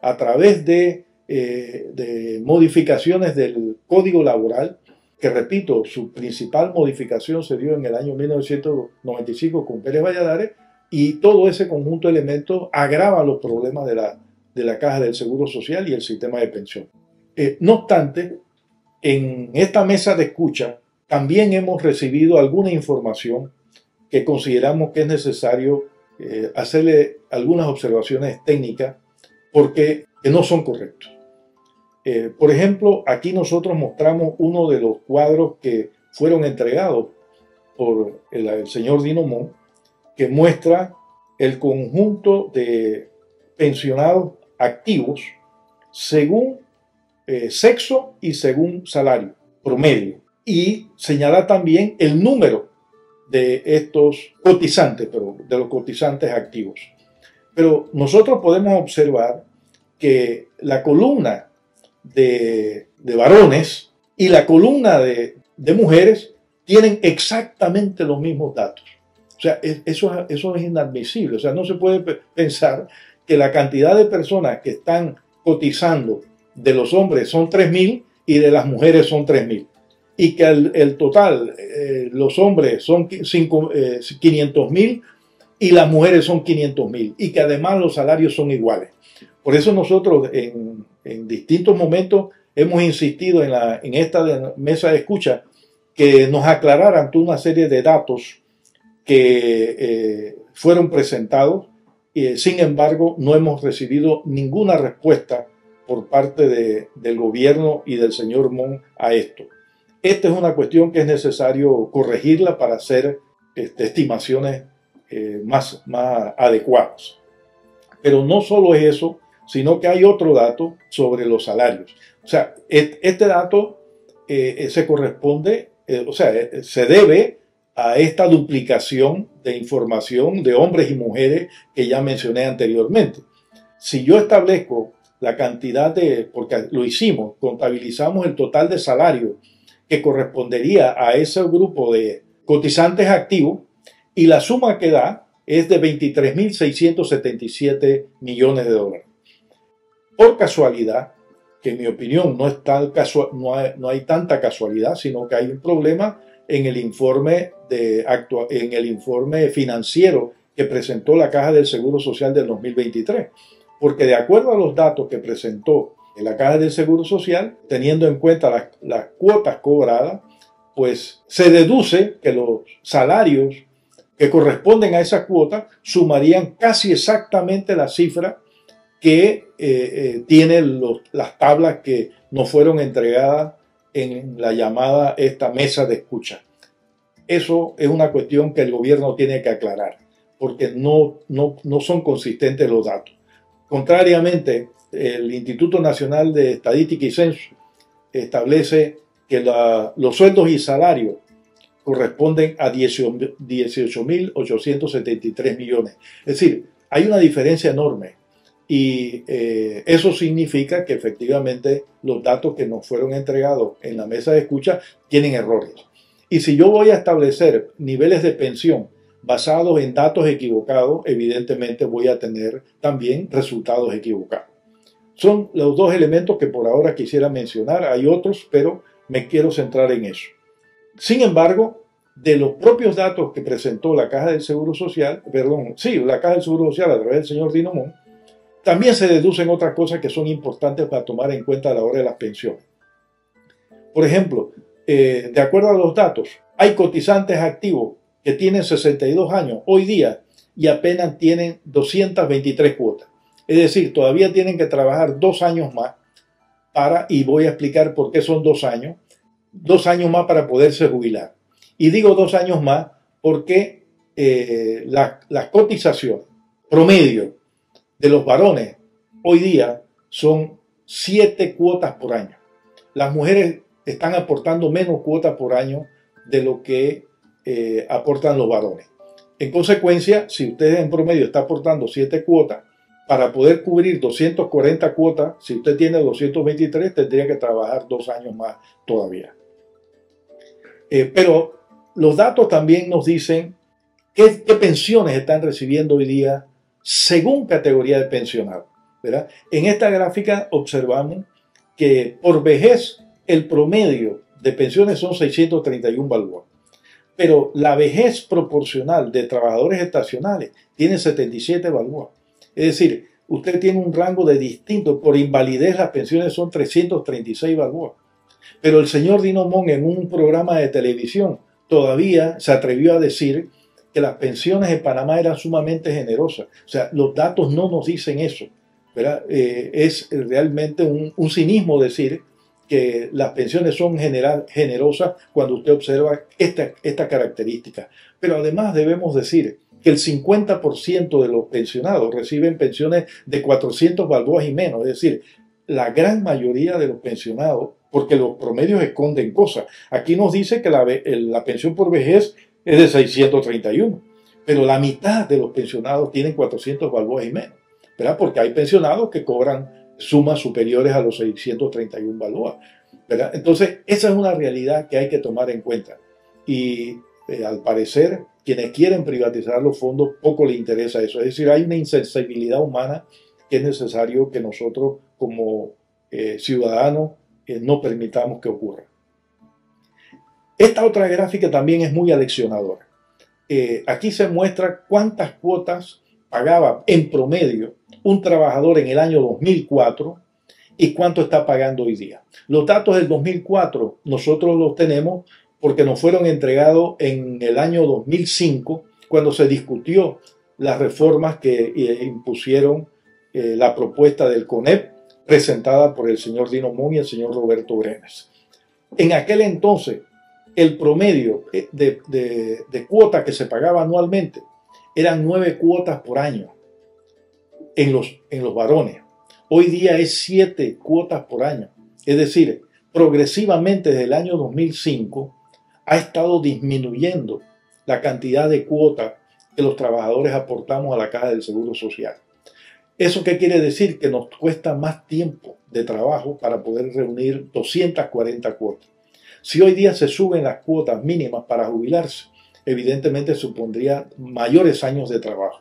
a través de, eh, de modificaciones del Código Laboral, que repito, su principal modificación se dio en el año 1995 con Pérez Valladares, y todo ese conjunto de elementos agrava los problemas de la, de la caja del Seguro Social y el sistema de pensión. Eh, no obstante, en esta mesa de escucha también hemos recibido alguna información que consideramos que es necesario eh, hacerle algunas observaciones técnicas porque no son correctos. Eh, por ejemplo, aquí nosotros mostramos uno de los cuadros que fueron entregados por el, el señor Dinomón que muestra el conjunto de pensionados activos según eh, sexo y según salario promedio. Y señala también el número de estos cotizantes, pero de los cotizantes activos. Pero nosotros podemos observar que la columna de, varones y la columna de, de mujeres tienen exactamente los mismos datos. O sea, eso, eso es inadmisible. O sea, no se puede pensar que la cantidad de personas que están cotizando de los hombres son 3.000 y de las mujeres son 3.000. Y que el, total, eh, los hombres son 500.000 eh, y las mujeres son 500.000. Y que además los salarios son iguales. Por eso nosotros en, distintos momentos hemos insistido en, la, en esta mesa de escucha que nos aclararan una serie de datos que eh, fueron presentados. sin embargo, no hemos recibido ninguna respuesta por parte del gobierno y del señor Mon a esto. Esta es una cuestión que es necesario corregirla para hacer este, estimaciones eh, más, más adecuadas. Pero no solo es eso, sino que hay otro dato sobre los salarios. O sea, este dato eh, se corresponde, o sea, se debe a esta duplicación de información de hombres y mujeres que ya mencioné anteriormente. Si yo establezco la cantidad de, porque lo hicimos, contabilizamos el total de salario que correspondería a ese grupo de cotizantes activos y la suma que da es de 23.677 millones de dólares. Por casualidad, que en mi opinión no, es tal no, hay, no hay tanta casualidad, sino que hay un problema en el informe, de, en el informe financiero que presentó la Caja del Seguro Social del 2023. Porque de acuerdo a los datos que presentó la Caja del Seguro Social, teniendo en cuenta las, las cuotas cobradas, pues se deduce que los salarios que corresponden a esa cuota sumarían casi exactamente la cifra que eh, eh, tienen las tablas que nos fueron entregadas en la llamada esta mesa de escucha. Eso es una cuestión que el gobierno tiene que aclarar, porque no, no, son consistentes los datos. Contrariamente, el Instituto Nacional de Estadística y Censo establece que los sueldos y salarios corresponden a 18.873 millones. Es decir, hay una diferencia enorme y eh, eso significa que efectivamente los datos que nos fueron entregados en la mesa de escucha tienen errores. Y si yo voy a establecer niveles de pensión basados en datos equivocados, evidentemente voy a tener también resultados equivocados. Son los dos elementos que por ahora quisiera mencionar. Hay otros, pero me quiero centrar en eso. Sin embargo, de los propios datos que presentó la Caja del Seguro Social, perdón, sí, la Caja del Seguro Social a través del señor Dinomón, también se deducen otras cosas que son importantes para tomar en cuenta a la hora de las pensiones. Por ejemplo, eh, de acuerdo a los datos, hay cotizantes activos que tienen 62 años hoy día y apenas tienen 223 cuotas. Es decir, todavía tienen que trabajar dos años más para, y voy a explicar por qué son dos años, dos años más para poderse jubilar. Y digo dos años más porque eh, las cotizaciones promedio de los varones hoy día son siete cuotas por año. Las mujeres están aportando menos cuotas por año de lo que eh, aportan los varones. En consecuencia, si usted en promedio está aportando 7 cuotas, para poder cubrir 240 cuotas, si usted tiene 223, tendría que trabajar dos años más todavía. Eh, pero los datos también nos dicen qué, pensiones están recibiendo hoy día según categoría de pensionado. ¿verdad? En esta gráfica observamos que por vejez el promedio de pensiones son 631 balboas pero la vejez proporcional de trabajadores estacionales tiene 77 balboas. Es decir, usted tiene un rango de distinto. Por invalidez las pensiones son 336 balboas. Pero el señor Dino Mon en un programa de televisión todavía se atrevió a decir que las pensiones en Panamá eran sumamente generosas. O sea, los datos no nos dicen eso. Eh, es realmente un, cinismo decir que las pensiones son general, generosas cuando usted observa esta, esta característica. Pero además debemos decir que el 50% de los pensionados reciben pensiones de 400 balboas y menos, es decir, la gran mayoría de los pensionados, porque los promedios esconden cosas. Aquí nos dice que la, pensión por vejez es de 631, pero la mitad de los pensionados tienen 400 balboas y menos, ¿verdad? Porque hay pensionados que cobran sumas superiores a los 631 balboas. ¿verdad? Entonces, esa es una realidad que hay que tomar en cuenta. Y eh, al parecer, quienes quieren privatizar los fondos, poco les interesa eso. Es decir, hay una insensibilidad humana que es necesario que nosotros como eh, ciudadanos eh, no permitamos que ocurra. Esta otra gráfica también es muy aleccionadora. aquí se muestra cuántas cuotas pagaba en promedio un trabajador en el año 2004 y cuánto está pagando hoy día. Los datos del 2004 nosotros los tenemos porque nos fueron entregados en el año 2005 cuando se discutió las reformas que eh, impusieron eh, la propuesta del CONEP presentada por el señor Dino Mon y el señor Roberto Brenes. En aquel entonces, el promedio eh, de, de cuota que se pagaba anualmente eran nueve cuotas por año en los, en los varones. Hoy día es siete cuotas por año. Es decir, progresivamente desde el año 2005 ha estado disminuyendo la cantidad de cuotas que los trabajadores aportamos a la caja del Seguro Social. ¿Eso qué quiere decir? Que nos cuesta más tiempo de trabajo para poder reunir 240 cuotas. Si hoy día se suben las cuotas mínimas para jubilarse, evidentemente supondría mayores años de trabajo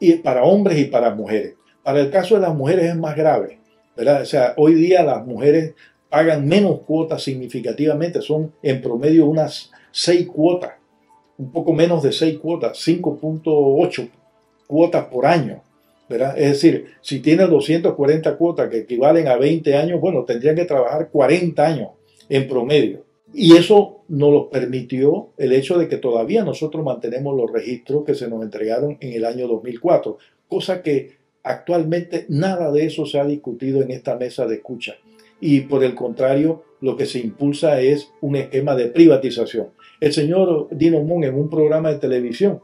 y para hombres y para mujeres. Para el caso de las mujeres es más grave, ¿verdad? O sea, hoy día las mujeres pagan menos cuotas significativamente, son en promedio unas 6 cuotas, un poco menos de 6 cuotas, 5.8 cuotas por año, Es decir, si tiene 240 cuotas que equivalen a 20 años, bueno, tendrían que trabajar 40 años en promedio. Y eso nos lo permitió el hecho de que todavía nosotros mantenemos los registros que se nos entregaron en el año 2004, cosa que actualmente nada de eso se ha discutido en esta mesa de escucha. Y por el contrario, lo que se impulsa es un esquema de privatización. El señor Dino Moon en un programa de televisión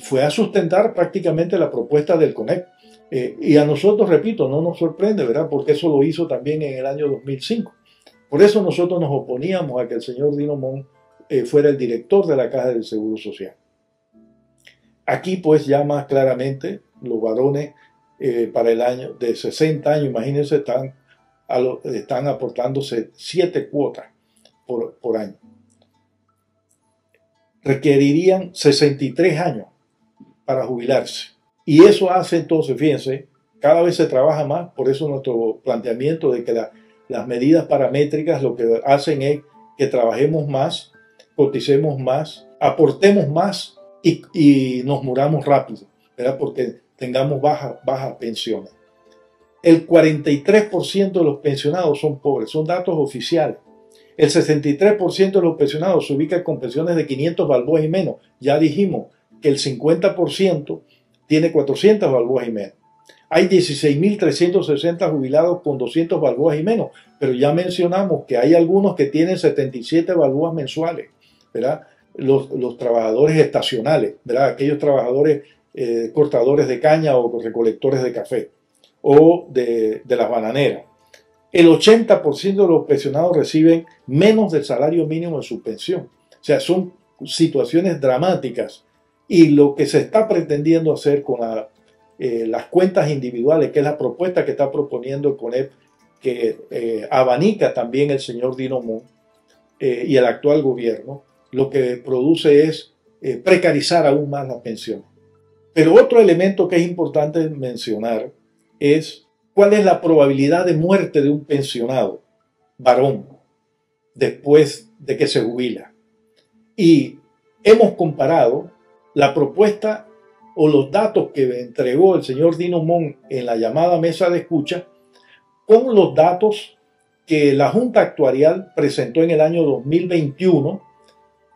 fue a sustentar prácticamente la propuesta del CONEC. Eh, y a nosotros, repito, no nos sorprende, ¿verdad? Porque eso lo hizo también en el año 2005. Por eso nosotros nos oponíamos a que el señor Dino eh, fuera el director de la Caja del Seguro Social. Aquí pues ya más claramente los varones eh, para el año de 60 años, imagínense, están, están aportándose 7 cuotas por, por año. Requerirían 63 años para jubilarse. Y eso hace entonces, fíjense, cada vez se trabaja más, por eso nuestro planteamiento de que la, las medidas paramétricas lo que hacen es que trabajemos más, coticemos más, aportemos más y, nos muramos rápido, ¿verdad? Porque tengamos bajas baja pensiones. El 43% de los pensionados son pobres, son datos oficiales. El 63% de los pensionados se ubica con pensiones de 500 balboas y menos. Ya dijimos que el 50% tiene 400 balboas y menos. Hay 16.360 jubilados con 200 balboas y menos, pero ya mencionamos que hay algunos que tienen 77 balboas mensuales, ¿verdad? Los, trabajadores estacionales, ¿verdad? Aquellos trabajadores eh, cortadores de caña o recolectores de café o de, de las bananeras. El 80% de los pensionados reciben menos del salario mínimo de su pensión. O sea, son situaciones dramáticas y lo que se está pretendiendo hacer con eh, las cuentas individuales, que es la propuesta que está proponiendo el CONEP, que eh, abanica también el señor Dino eh, y el actual gobierno, lo que produce es precarizar aún más las pensiones. Pero otro elemento que es importante mencionar es cuál es la probabilidad de muerte de un pensionado varón después de que se jubila. Y hemos comparado la propuesta o los datos que entregó el señor Dino Mon en la llamada mesa de escucha con los datos que la Junta Actuarial presentó en el año 2021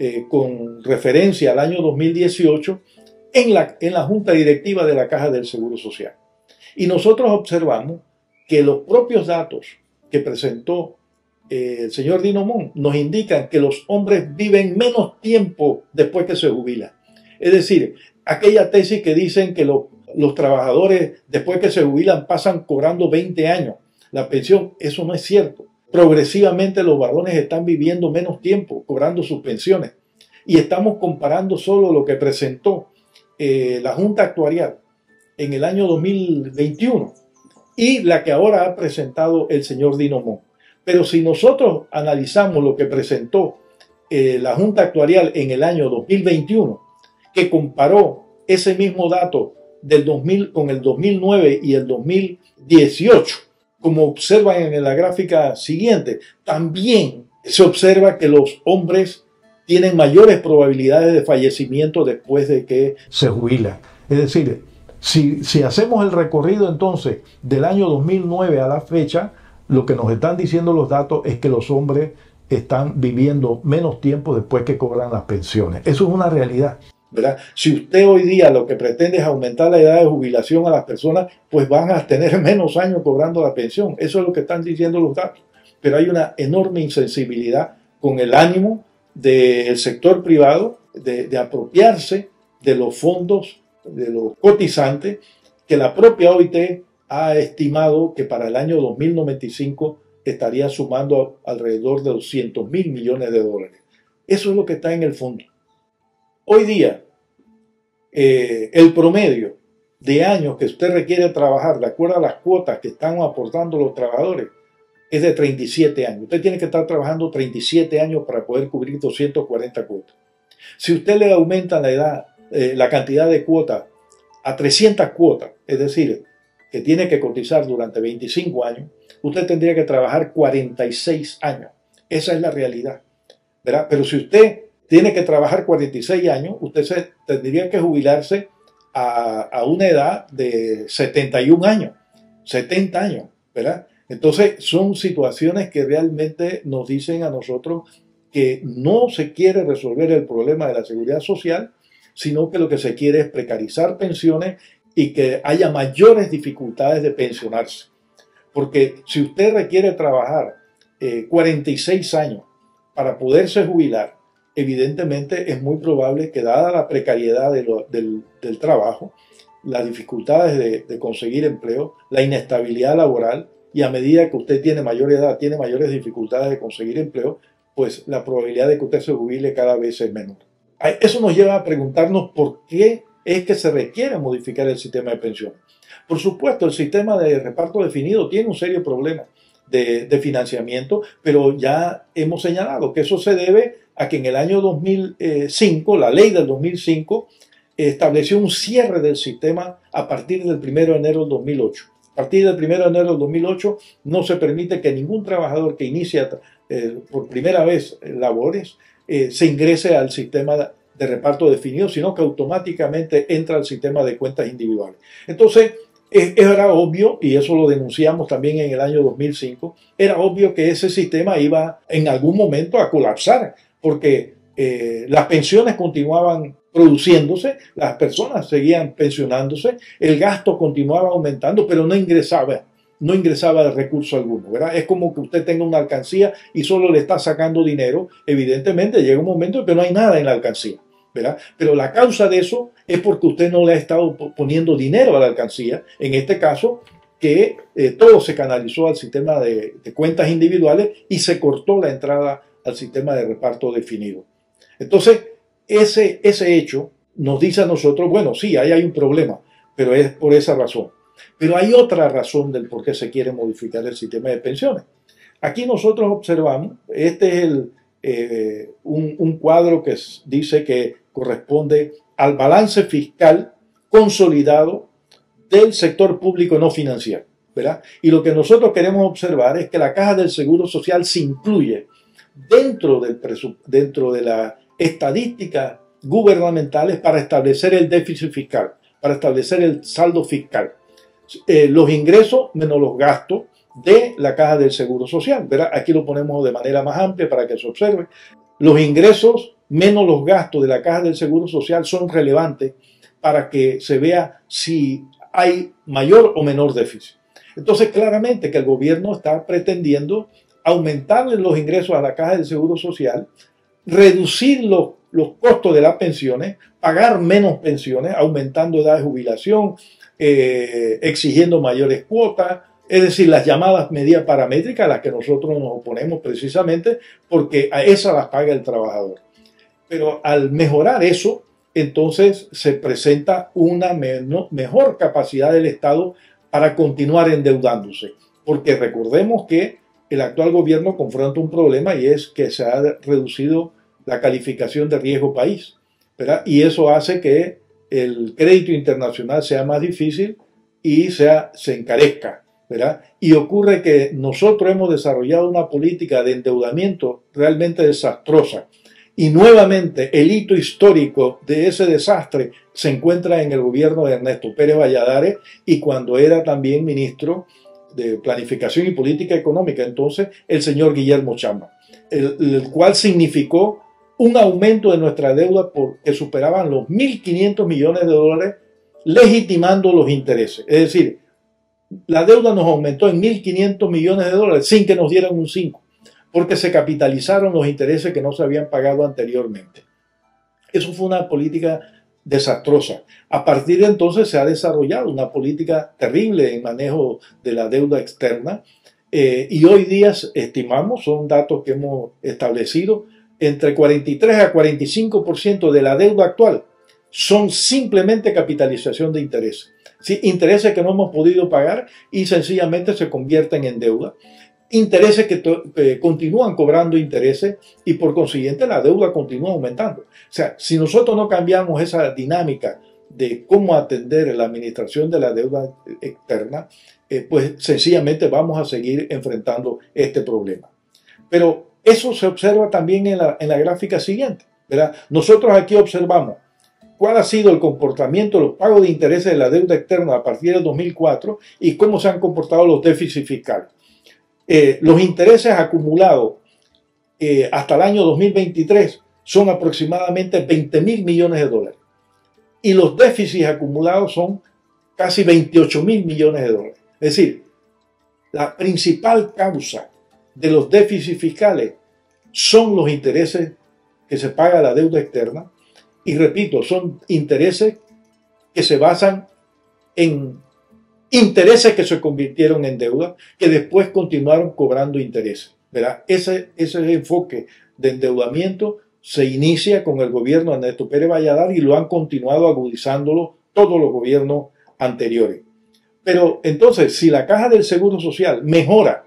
eh, con referencia al año 2018 en la, en la Junta Directiva de la Caja del Seguro Social. Y nosotros observamos que los propios datos que presentó eh, el señor Dinomón nos indican que los hombres viven menos tiempo después que se jubilan. Es decir, aquella tesis que dicen que los trabajadores después que se jubilan pasan cobrando 20 años la pensión, eso no es cierto. Progresivamente los varones están viviendo menos tiempo cobrando sus pensiones. Y estamos comparando solo lo que presentó eh, la Junta Actuarial en el año 2021 y la que ahora ha presentado el señor Dinomón. Pero si nosotros analizamos lo que presentó eh, la Junta Actuarial en el año 2021, que comparó ese mismo dato del 2000 con el 2009 y el 2018, como observan en la gráfica siguiente, también se observa que los hombres tienen mayores probabilidades de fallecimiento después de que se jubilan. Es decir, si, hacemos el recorrido entonces del año 2009 a la fecha, lo que nos están diciendo los datos es que los hombres están viviendo menos tiempo después que cobran las pensiones. Eso es una realidad. ¿verdad? Si usted hoy día lo que pretende es aumentar la edad de jubilación a las personas, pues van a tener menos años cobrando la pensión. Eso es lo que están diciendo los datos. Pero hay una enorme insensibilidad con el ánimo del sector privado de, de apropiarse de los fondos de los cotizantes que la propia OIT ha estimado que para el año 2095 estaría sumando alrededor de 200 mil millones de dólares. Eso es lo que está en el fondo. Hoy día, eh, el promedio de años que usted requiere trabajar de acuerdo a las cuotas que están aportando los trabajadores es de 37 años. Usted tiene que estar trabajando 37 años para poder cubrir 240 cuotas. Si usted le aumenta la edad, eh, la cantidad de cuotas a 300 cuotas, es decir, que tiene que cotizar durante 25 años, usted tendría que trabajar 46 años. Esa es la realidad. ¿verdad? Pero si usted tiene que trabajar 46 años, usted se, tendría que jubilarse a, a, una edad de 71 años, 70 años, ¿verdad? Entonces son situaciones que realmente nos dicen a nosotros que no se quiere resolver el problema de la seguridad social, sino que lo que se quiere es precarizar pensiones y que haya mayores dificultades de pensionarse. Porque si usted requiere trabajar 46 eh, años para poderse jubilar, evidentemente es muy probable que dada la precariedad del, trabajo, las dificultades de, de, conseguir empleo, la inestabilidad laboral, y a medida que usted tiene mayor edad, tiene mayores dificultades de conseguir empleo, pues la probabilidad de que usted se jubile cada vez es menor. Eso nos lleva a preguntarnos por qué es que se requiere modificar el sistema de pensiones. Por supuesto, el sistema de reparto definido tiene un serio problema de, financiamiento, pero ya hemos señalado que eso se debe a que en el año 2005, la ley del 2005, estableció un cierre del sistema a partir del 1 de enero del 2008. A partir del 1 de enero del 2008 no se permite que ningún trabajador que inicie eh, por primera vez labores eh, se ingrese al sistema de reparto definido, sino que automáticamente entra al sistema de cuentas individuales. Entonces, era obvio, y eso lo denunciamos también en el año 2005, era obvio que ese sistema iba en algún momento a colapsar, porque eh, las pensiones continuaban produciéndose, las personas seguían pensionándose, el gasto continuaba aumentando, pero no ingresaba no ingresaba recurso alguno, ¿verdad? Es como que usted tenga una alcancía y solo le está sacando dinero, evidentemente llega un momento en que no hay nada en la alcancía, ¿verdad? Pero la causa de eso es porque usted no le ha estado poniendo dinero a la alcancía, en este caso que eh, todo se canalizó al sistema de, de cuentas individuales y se cortó la entrada al sistema de reparto definido. Entonces, ese, ese hecho nos dice a nosotros, bueno, sí, ahí hay un problema, pero es por esa razón. Pero hay otra razón del por qué se quiere modificar el sistema de pensiones. Aquí nosotros observamos, este es el, eh, un, cuadro que dice que corresponde al balance fiscal consolidado del sector público no financiero. ¿verdad? Y lo que nosotros queremos observar es que la caja del Seguro Social se incluye dentro, del dentro de la estadística gubernamentales para establecer el déficit fiscal, para establecer el saldo fiscal. Eh, los ingresos menos los gastos de la caja del Seguro Social. Aquí lo ponemos de manera más amplia para que se observe. Los ingresos menos los gastos de la caja del Seguro Social son relevantes para que se vea si hay mayor o menor déficit. Entonces, claramente que el gobierno está pretendiendo aumentarle los ingresos a la caja del Seguro Social, reducir los, los costos de las pensiones, pagar menos pensiones, aumentando edad de jubilación, eh, exigiendo mayores cuotas, es decir, las llamadas medidas paramétricas a las que nosotros nos oponemos precisamente porque a esas las paga el trabajador. Pero al mejorar eso, entonces se presenta una mejor capacidad del Estado para continuar endeudándose. Porque recordemos que el actual gobierno confronta un problema y es que se ha reducido la calificación de riesgo país. Y eso hace que el crédito internacional sea más difícil y sea, se encarezca. ¿verdad? Y ocurre que nosotros hemos desarrollado una política de endeudamiento realmente desastrosa. Y nuevamente el hito histórico de ese desastre se encuentra en el gobierno de Ernesto Pérez Valladares y cuando era también ministro de Planificación y Política Económica, entonces el señor Guillermo Chamba, el, cual significó un aumento de nuestra deuda que superaban los 1.500 millones de dólares, legitimando los intereses. Es decir, la deuda nos aumentó en 1.500 millones de dólares sin que nos dieran un 5 porque se capitalizaron los intereses que no se habían pagado anteriormente. Eso fue una política desastrosa. A partir de entonces se ha desarrollado una política terrible en manejo de la deuda externa eh, y hoy día estimamos, son datos que hemos establecido, entre 43 a 45% de la deuda actual son simplemente capitalización de intereses. ¿sí? Intereses que no hemos podido pagar y sencillamente se convierten en deuda intereses que continúan cobrando intereses y por consiguiente la deuda continúa aumentando. O sea, si nosotros no cambiamos esa dinámica de cómo atender la administración de la deuda externa, eh, pues sencillamente vamos a seguir enfrentando este problema. Pero eso se observa también en la, gráfica siguiente. ¿verdad? Nosotros aquí observamos cuál ha sido el comportamiento de los pagos de intereses de la deuda externa a partir del 2004 y cómo se han comportado los déficits fiscales. Eh, los intereses acumulados eh, hasta el año 2023 son aproximadamente 20 mil millones de dólares. Y los déficits acumulados son casi 28 mil millones de dólares. Es decir, la principal causa de los déficits fiscales son los intereses que se paga la deuda externa. Y repito, son intereses que se basan en intereses que se convirtieron en deuda, que después continuaron cobrando intereses. ¿verdad? Ese, ese enfoque de endeudamiento se inicia con el gobierno de Ernesto Pérez Valladar y lo han continuado agudizándolo todos los gobiernos anteriores. Pero entonces, si la caja del Seguro Social mejora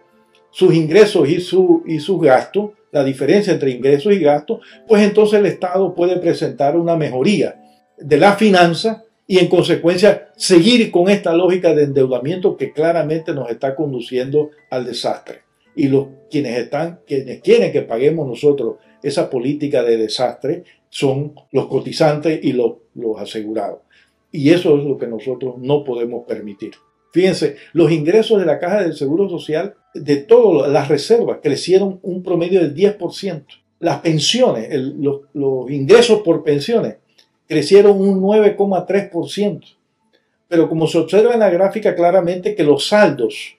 sus ingresos y, su, y sus gastos, la diferencia entre ingresos y gastos, pues entonces el Estado puede presentar una mejoría de la finanza y en consecuencia seguir con esta lógica de endeudamiento que claramente nos está conduciendo al desastre. Y los quienes están, quienes quieren que paguemos nosotros esa política de desastre son los cotizantes y los, los asegurados. Y eso es lo que nosotros no podemos permitir. Fíjense, los ingresos de la Caja del Seguro Social, de todas las reservas, crecieron un promedio del 10%. Las pensiones, los, ingresos por pensiones, crecieron un 9,3%. Pero como se observa en la gráfica claramente que los saldos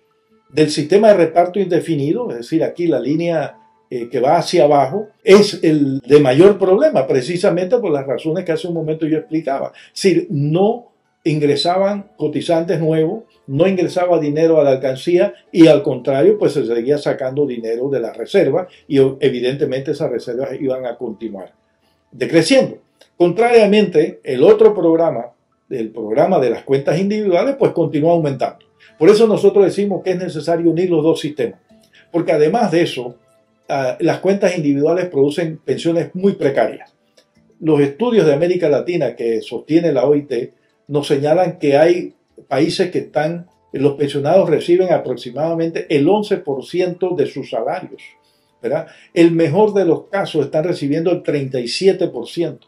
del sistema de reparto indefinido, es decir, aquí la línea eh, que va hacia abajo, es el de mayor problema, precisamente por las razones que hace un momento yo explicaba. Es decir, no ingresaban cotizantes nuevos, no ingresaba dinero a la alcancía y al contrario, pues se seguía sacando dinero de la reserva y evidentemente esas reservas iban a continuar decreciendo. Contrariamente, el otro programa, el programa de las cuentas individuales, pues continúa aumentando. Por eso nosotros decimos que es necesario unir los dos sistemas. Porque además de eso, ah, las cuentas individuales producen pensiones muy precarias. Los estudios de América Latina que sostiene la OIT nos señalan que hay países que están, los pensionados reciben aproximadamente el 11% de sus salarios. ¿verdad? El mejor de los casos están recibiendo el 37%.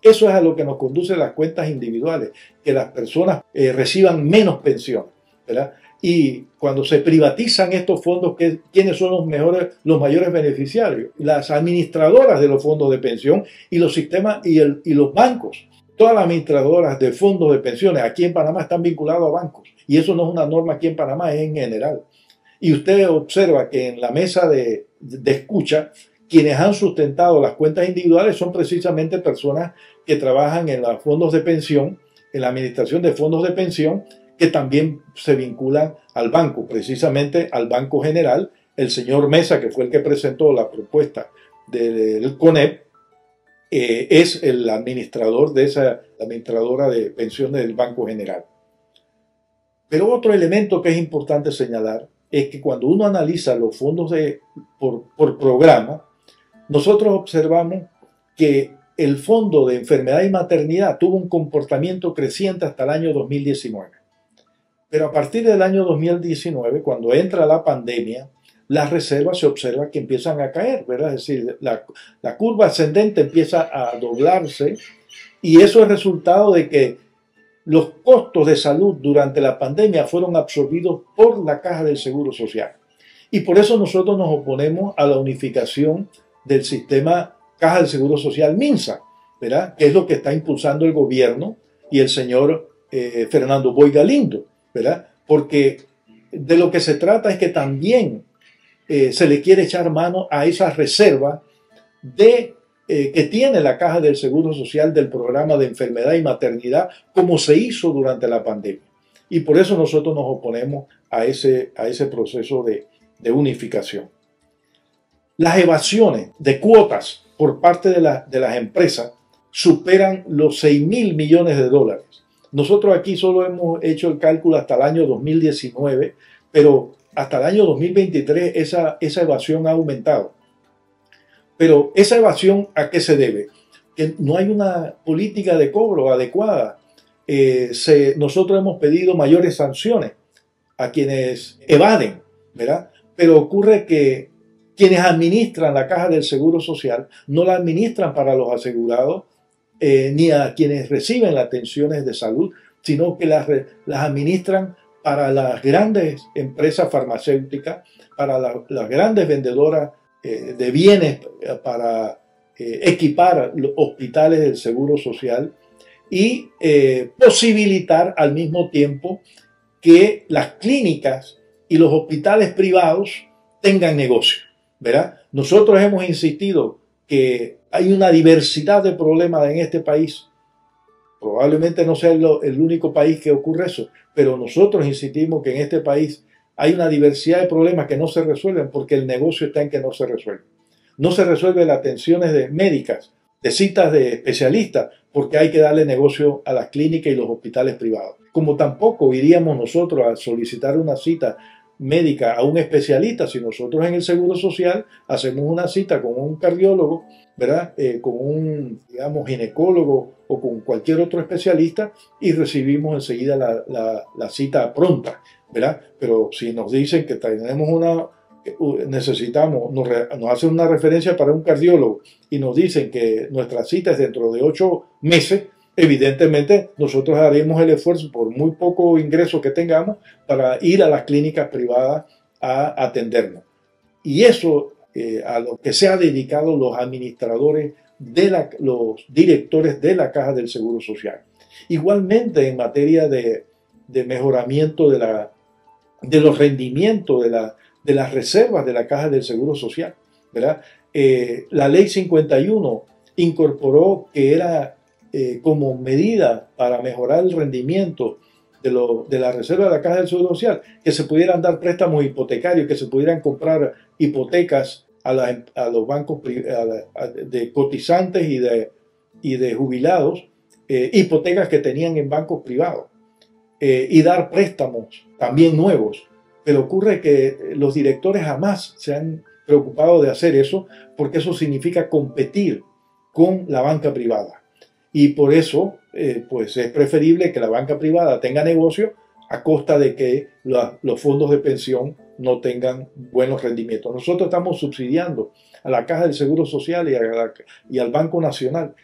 Eso es a lo que nos conduce las cuentas individuales, que las personas eh, reciban menos pensión. ¿verdad? Y cuando se privatizan estos fondos, ¿quiénes son los, mejores, los mayores beneficiarios? Las administradoras de los fondos de pensión y los sistemas y los bancos. Todas las administradoras de fondos de pensiones aquí en Panamá están vinculadas a bancos. Y eso no es una norma aquí en Panamá, es en general. Y usted observa que en la mesa de, de escucha, quienes han sustentado las cuentas individuales son precisamente personas que trabajan en los fondos de pensión, en la administración de fondos de pensión, que también se vinculan al banco, precisamente al Banco General. El señor Mesa, que fue el que presentó la propuesta del CONEP, eh, es el administrador de esa administradora de pensiones del Banco General. Pero otro elemento que es importante señalar es que cuando uno analiza los fondos de, por, por programa, nosotros observamos que el fondo de enfermedad y maternidad tuvo un comportamiento creciente hasta el año 2019. Pero a partir del año 2019, cuando entra la pandemia, las reservas se observa que empiezan a caer, ¿verdad? Es decir, la, la curva ascendente empieza a doblarse y eso es resultado de que los costos de salud durante la pandemia fueron absorbidos por la caja del Seguro Social. Y por eso nosotros nos oponemos a la unificación del sistema Caja del Seguro Social MINSA, ¿verdad? Que es lo que está impulsando el gobierno y el señor eh, Fernando Boy Galindo, ¿verdad? Porque de lo que se trata es que también eh, se le quiere echar mano a esa reserva eh, que tiene la Caja del Seguro Social del programa de enfermedad y maternidad, como se hizo durante la pandemia. Y por eso nosotros nos oponemos a ese, a ese proceso de, de unificación. Las evasiones de cuotas por parte de, de las empresas superan los 6 mil millones de dólares. Nosotros aquí solo hemos hecho el cálculo hasta el año 2019, pero hasta el año 2023 esa, esa evasión ha aumentado. Pero esa evasión a qué se debe? Que no hay una política de cobro adecuada. Eh, nosotros hemos pedido mayores sanciones a quienes evaden, ¿verdad? Pero ocurre que quienes administran la caja del Seguro Social no la administran para los asegurados eh, ni a quienes reciben las atenciones de salud, sino que las, las administran para las grandes empresas farmacéuticas, para las grandes vendedoras eh, de bienes eh, para equipar los hospitales del Seguro Social y posibilitar al mismo tiempo que las clínicas y los hospitales privados tengan negocio. ¿verdad? Nosotros hemos insistido que hay una diversidad de problemas en este país. Probablemente no sea el, único país que ocurre eso, pero nosotros insistimos que en este país hay una diversidad de problemas que no se resuelven porque el negocio está en que no se resuelve. No se resuelve las atenciones de médicas, de citas de especialistas, porque hay que darle negocio a las clínicas y los hospitales privados. Como tampoco iríamos nosotros a solicitar una cita médica a un especialista, si nosotros en el Seguro Social hacemos una cita con un cardiólogo, ¿verdad? Eh, con un, digamos, ginecólogo o con cualquier otro especialista y recibimos enseguida la, la, cita pronta, ¿verdad? Pero si nos dicen que tenemos una, necesitamos, nos, nos, hacen una referencia para un cardiólogo y nos dicen que nuestra cita es dentro de ocho meses, evidentemente nosotros haremos el esfuerzo por muy poco ingreso que tengamos para ir a las clínicas privadas a atendernos. Y eso eh, a lo que se ha dedicado los administradores, de la, los directores de la Caja del Seguro Social. Igualmente en materia de, mejoramiento de, la, de los rendimientos de, la, de las reservas de la Caja del Seguro Social. ¿verdad? Eh, la ley 51 incorporó que era eh, como medida para mejorar el rendimiento de, lo, de, la reserva de la Caja del Seguro Social, que se pudieran dar préstamos hipotecarios, que se pudieran comprar hipotecas a, los bancos de cotizantes y de, y de jubilados eh, hipotecas que tenían en bancos privados eh, y dar préstamos también nuevos. Pero ocurre que los directores jamás se han preocupado de hacer eso porque eso significa competir con la banca privada. Y por eso, eh, pues es preferible que la banca privada tenga negocio a costa de que los fondos de pensión no tengan buenos rendimientos. Nosotros estamos subsidiando a la Caja del Seguro Social y, al Banco Nacional,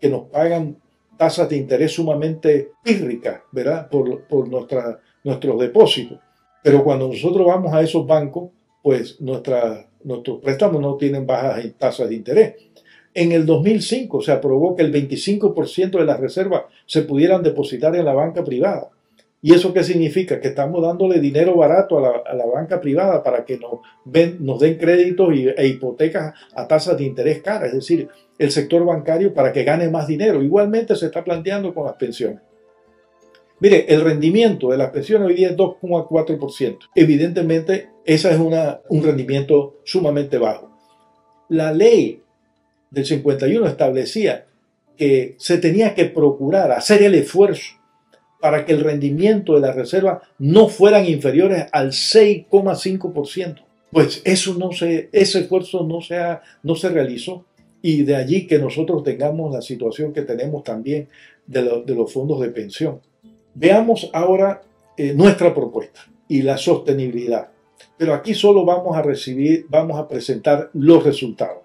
que nos pagan tasas de interés sumamente pírricas, ¿verdad? Por, nuestros depósitos. Pero cuando nosotros vamos a esos bancos, pues nuestros préstamos no tienen bajas tasas de interés. En el 2005 se aprobó que el 25% de las reservas se pudieran depositar en la banca privada. ¿Y eso qué significa? Que estamos dándole dinero barato a la, banca privada para que nos, den créditos e hipotecas a tasas de interés caras, es decir, el sector bancario para que gane más dinero. Igualmente se está planteando con las pensiones. Mire, el rendimiento de las pensiones hoy día es 2,4%. Evidentemente, ese es una, un rendimiento sumamente bajo. La ley del 51 establecía que se tenía que procurar hacer el esfuerzo para que el rendimiento de la reserva no fueran inferiores al 6,5%. Pues eso no se, ese esfuerzo no se, no se realizó y de allí que nosotros tengamos la situación que tenemos también de, los fondos de pensión. Veamos ahora eh, nuestra propuesta y la sostenibilidad. Pero aquí solo vamos a recibir, vamos a presentar los resultados.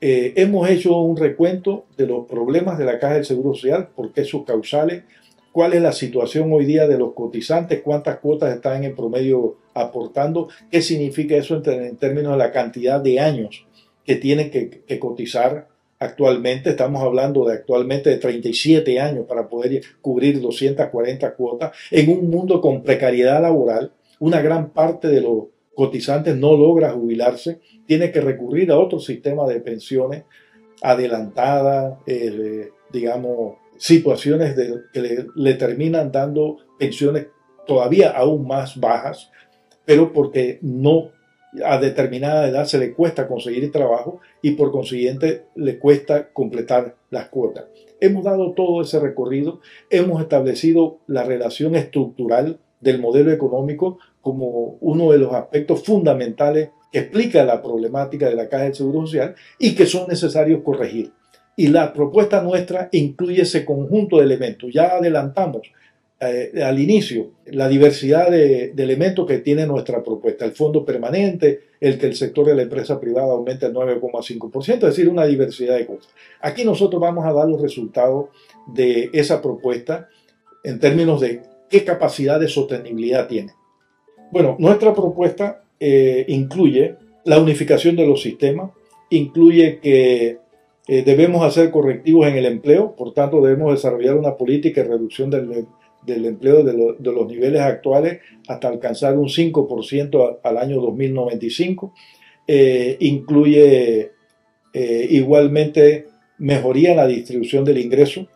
Eh, hemos hecho un recuento de los problemas de la Caja del Seguro Social, por qué sus causales, cuál es la situación hoy día de los cotizantes, cuántas cuotas están en promedio aportando, qué significa eso en, términos de la cantidad de años que tienen que, cotizar actualmente. Estamos hablando de actualmente de 37 años para poder cubrir 240 cuotas en un mundo con precariedad laboral. Una gran parte de los cotizantes no logra jubilarse, tiene que recurrir a otro sistema de pensiones adelantadas, eh, digamos, situaciones que le, terminan dando pensiones todavía aún más bajas, pero porque no a determinada edad se le cuesta conseguir trabajo y por consiguiente le cuesta completar las cuotas. Hemos dado todo ese recorrido, hemos establecido la relación estructural del modelo económico como uno de los aspectos fundamentales que explica la problemática de la Caja del Seguro Social y que son necesarios corregir. Y la propuesta nuestra incluye ese conjunto de elementos. Ya adelantamos eh, al inicio la diversidad de, elementos que tiene nuestra propuesta. El fondo permanente, el que el sector de la empresa privada aumente el 9,5%, es decir, una diversidad de cosas. Aquí nosotros vamos a dar los resultados de esa propuesta en términos de qué capacidad de sostenibilidad tiene. Bueno, nuestra propuesta eh, incluye la unificación de los sistemas, incluye que eh, debemos hacer correctivos en el empleo, por tanto debemos desarrollar una política de reducción del, empleo de, los niveles actuales hasta alcanzar un 5% al año 2095. Eh, incluye eh, igualmente mejoría en la distribución del ingreso,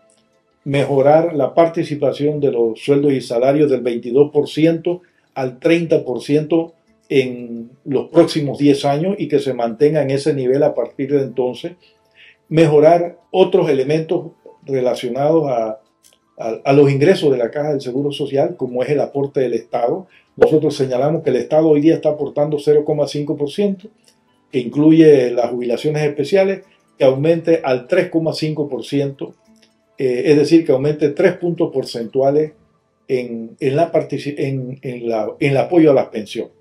mejorar la participación de los sueldos y salarios del 22% al 30% en los próximos 10 años y que se mantenga en ese nivel a partir de entonces mejorar otros elementos relacionados a, los ingresos de la Caja del Seguro Social, como es el aporte del Estado. Nosotros señalamos que el Estado hoy día está aportando 0,5%, que incluye las jubilaciones especiales, que aumente al 3,5%, eh, es decir, que aumente 3 puntos porcentuales en, la en, en el apoyo a las pensiones.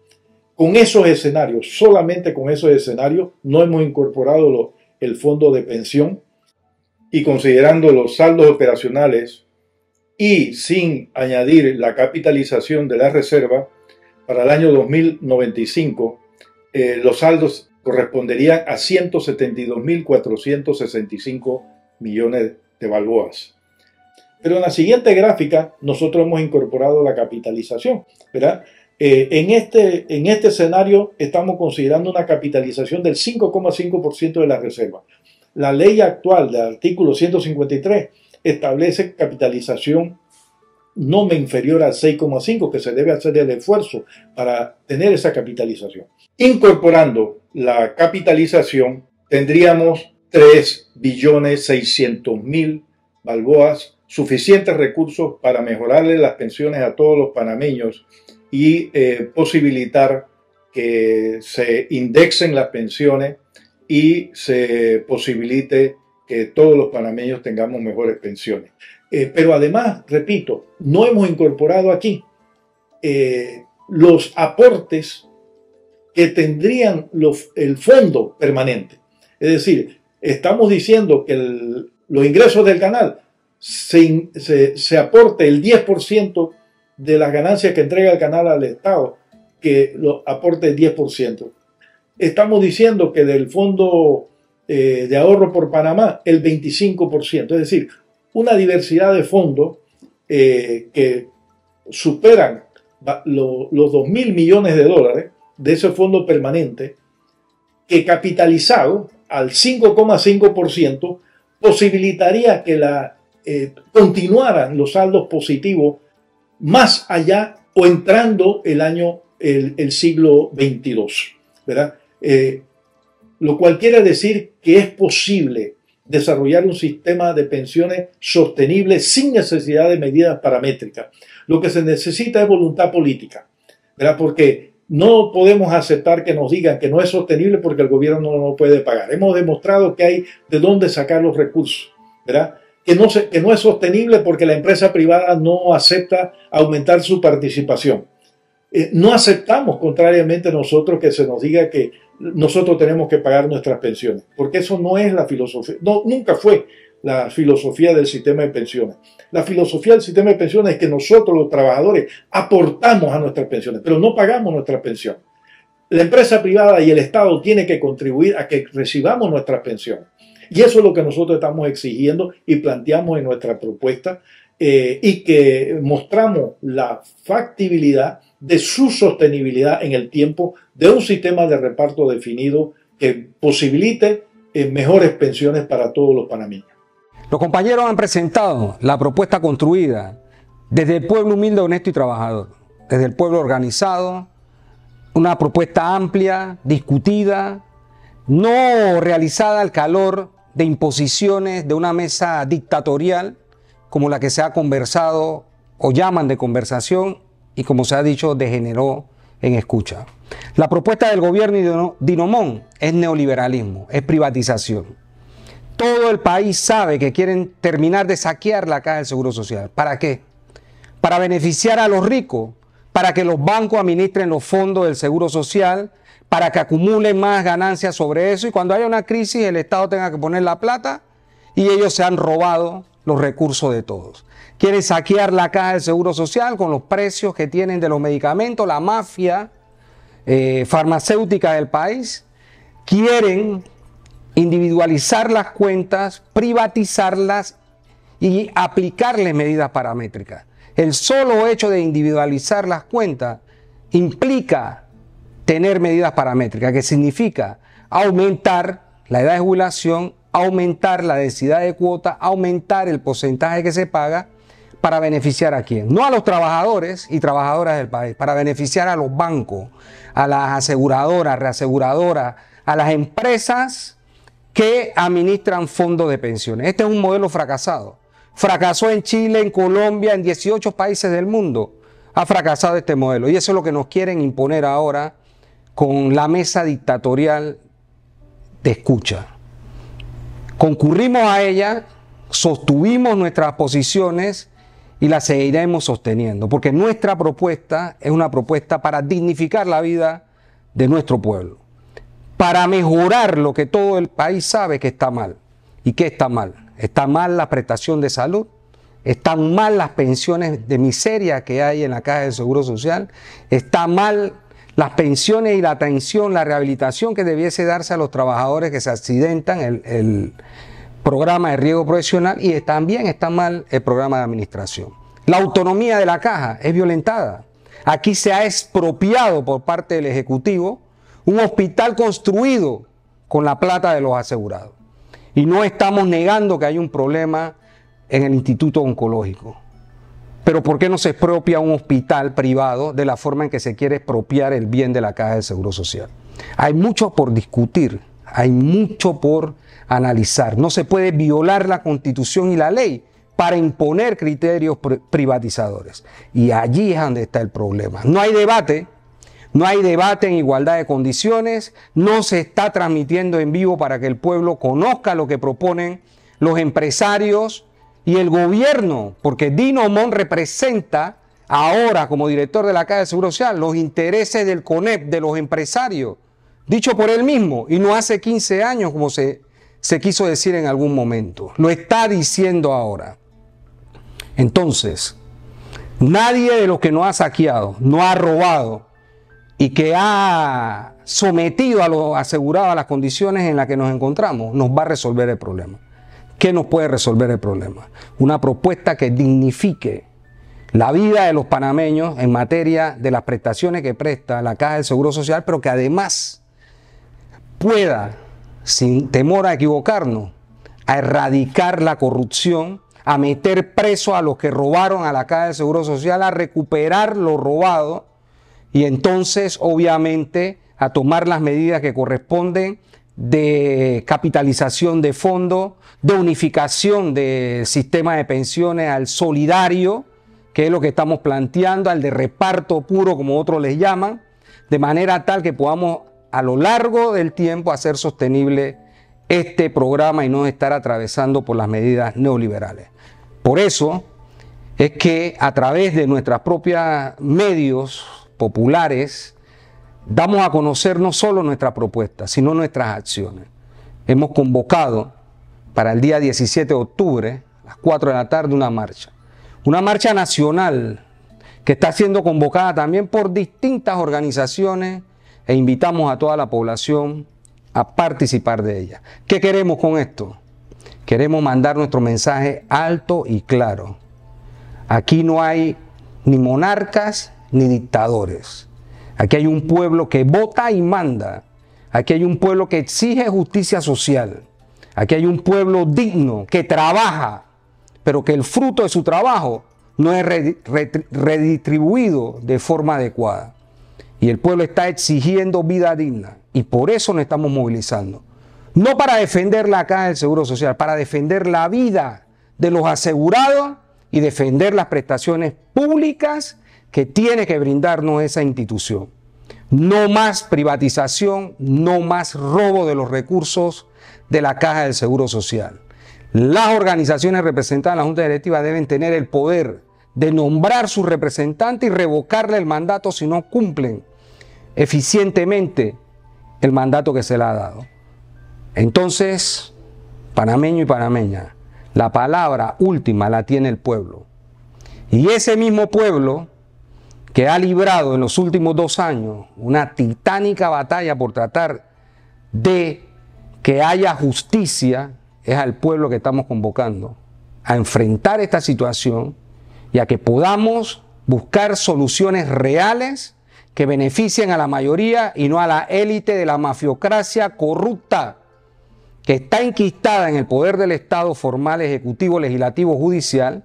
Con esos escenarios, solamente con esos escenarios, no hemos incorporado los el fondo de pensión y considerando los saldos operacionales y sin añadir la capitalización de la reserva, para el año 2095 eh, los saldos corresponderían a 172.465 millones de balboas. Pero en la siguiente gráfica nosotros hemos incorporado la capitalización, ¿verdad? Eh, en, este, en este escenario estamos considerando una capitalización del 5,5% de la reserva. La ley actual del artículo 153 establece capitalización no inferior al 6,5, que se debe hacer el esfuerzo para tener esa capitalización. Incorporando la capitalización, tendríamos 3 billones 600 mil balboas, suficientes recursos para mejorarle las pensiones a todos los panameños y eh, posibilitar que se indexen las pensiones y se posibilite que todos los panameños tengamos mejores pensiones. Eh, pero además, repito, no hemos incorporado aquí eh, los aportes que tendrían el fondo permanente. Es decir, estamos diciendo que los ingresos del canal se, se, aporte el 10% de las ganancias que entrega el canal al Estado, que lo aporte el 10%. Estamos diciendo que del fondo eh, de ahorro por Panamá el 25%, es decir, una diversidad de fondos eh, que superan los 2 mil millones de dólares de ese fondo permanente, que capitalizado al 5,5% posibilitaría que la, eh, continuaran los saldos positivos más allá o entrando el año, el, siglo 22, ¿verdad? Eh, lo cual quiere decir que es posible desarrollar un sistema de pensiones sostenible sin necesidad de medidas paramétricas. Lo que se necesita es voluntad política, ¿verdad? Porque no podemos aceptar que nos digan que no es sostenible porque el gobierno no lo puede pagar. Hemos demostrado que hay de dónde sacar los recursos, ¿verdad? Que no, es sostenible porque la empresa privada no acepta aumentar su participación. Eh, no aceptamos, contrariamente nosotros, que se nos diga que nosotros tenemos que pagar nuestras pensiones, porque eso no es la filosofía, no, nunca fue la filosofía del sistema de pensiones. La filosofía del sistema de pensiones es que nosotros los trabajadores aportamos a nuestras pensiones, pero no pagamos nuestra pensión. La empresa privada y el Estado tienen que contribuir a que recibamos nuestras pensiones. Y eso es lo que nosotros estamos exigiendo y planteamos en nuestra propuesta eh, y que mostramos la factibilidad de su sostenibilidad en el tiempo de un sistema de reparto definido que posibilite eh, mejores pensiones para todos los panameños. Los compañeros han presentado la propuesta construida desde el pueblo humilde, honesto y trabajador, desde el pueblo organizado, una propuesta amplia, discutida, no realizada al calor de imposiciones de una mesa dictatorial como la que se ha conversado o llaman de conversación y como se ha dicho degeneró en escucha. La propuesta del gobierno Dinomón es neoliberalismo, es privatización. Todo el país sabe que quieren terminar de saquear la caja del Seguro Social. ¿Para qué? Para beneficiar a los ricos, para que los bancos administren los fondos del Seguro Social, para que acumulen más ganancias sobre eso y cuando haya una crisis el Estado tenga que poner la plata y ellos se han robado los recursos de todos. Quieren saquear la caja del Seguro Social con los precios que tienen de los medicamentos, la mafia eh, farmacéutica del país. Quieren individualizar las cuentas, privatizarlas y aplicarles medidas paramétricas. El solo hecho de individualizar las cuentas implica tener medidas paramétricas, que significa aumentar la edad de jubilación, aumentar la densidad de cuota, aumentar el porcentaje que se paga para beneficiar a quién? No a los trabajadores y trabajadoras del país, para beneficiar a los bancos, a las aseguradoras, reaseguradoras, a las empresas que administran fondos de pensiones. Este es un modelo fracasado. Fracasó en Chile, en Colombia, en 18 países del mundo. Ha fracasado este modelo. Y eso es lo que nos quieren imponer ahora con la mesa dictatorial de escucha. Concurrimos a ella, sostuvimos nuestras posiciones y las seguiremos sosteniendo, porque nuestra propuesta es una propuesta para dignificar la vida de nuestro pueblo para mejorar lo que todo el país sabe que está mal. ¿Y qué está mal? Está mal la prestación de salud, están mal las pensiones de miseria que hay en la Caja de Seguro Social, está mal las pensiones y la atención, la rehabilitación que debiese darse a los trabajadores que se accidentan, el, programa de riesgo profesional y también está mal el programa de administración. La autonomía de la caja es violentada. Aquí se ha expropiado por parte del Ejecutivo un hospital construido con la plata de los asegurados. Y no estamos negando que hay un problema en el Instituto Oncológico. Pero ¿por qué no se expropia un hospital privado de la forma en que se quiere expropiar el bien de la Caja de Seguro Social? Hay mucho por discutir Hay mucho por analizar. No se puede violar la constitución y la ley para imponer criterios privatizadores. Y allí es donde está el problema. No hay debate, no hay debate en igualdad de condiciones, no se está transmitiendo en vivo para que el pueblo conozca lo que proponen los empresarios y el gobierno, porque Dino Mon representa ahora como director de la Caja de Seguro Social los intereses del CONEP, de los empresarios, dicho por él mismo, y no hace 15 años como se, se quiso decir en algún momento, lo está diciendo ahora. Entonces, nadie de los que nos ha saqueado, no ha robado y que ha sometido a lo asegurado a las condiciones en las que nos encontramos, nos va a resolver el problema. ¿Qué nos puede resolver el problema? Una propuesta que dignifique la vida de los panameños en materia de las prestaciones que presta la Caja del Seguro Social, pero que además pueda, sin temor a equivocarnos, a erradicar la corrupción, a meter preso a los que robaron a la Caja del Seguro Social, a recuperar lo robado y entonces obviamente a tomar las medidas que corresponden de capitalización de fondos, de unificación del sistema de pensiones al solidario, que es lo que estamos planteando, al de reparto puro, como otros les llaman, de manera tal que podamos a lo largo del tiempo hacer sostenible este programa y no estar atravesando por las medidas neoliberales. Por eso es que a través de nuestros propios medios populares damos a conocer no solo nuestra propuesta, sino nuestras acciones. Hemos convocado para el día 17 de octubre, a las 4 de la tarde, una marcha una marcha nacional que está siendo convocada también por distintas organizaciones e invitamos a toda la población a participar de ella. ¿Qué queremos con esto? Queremos mandar nuestro mensaje alto y claro. Aquí no hay ni monarcas ni dictadores. Aquí hay un pueblo que vota y manda. Aquí hay un pueblo que exige justicia social. Aquí hay un pueblo digno que trabaja pero que el fruto de su trabajo no es redistribuido de forma adecuada. Y el pueblo está exigiendo vida digna. Y por eso nos estamos movilizando. No para defender la caja del Seguro Social, para defender la vida de los asegurados y defender las prestaciones públicas que tiene que brindarnos esa institución. No más privatización, no más robo de los recursos de la caja del Seguro Social. Las organizaciones representadas en la Junta Directiva deben tener el poder de nombrar su representante y revocarle el mandato si no cumplen eficientemente el mandato que se le ha dado. Entonces, panameño y panameña, la palabra última la tiene el pueblo. Y ese mismo pueblo que ha librado en los últimos dos años una titánica batalla por tratar de que haya justicia es al pueblo que estamos convocando a enfrentar esta situación y a que podamos buscar soluciones reales que beneficien a la mayoría y no a la élite de la mafiocracia corrupta que está enquistada en el poder del Estado formal, ejecutivo, legislativo, judicial,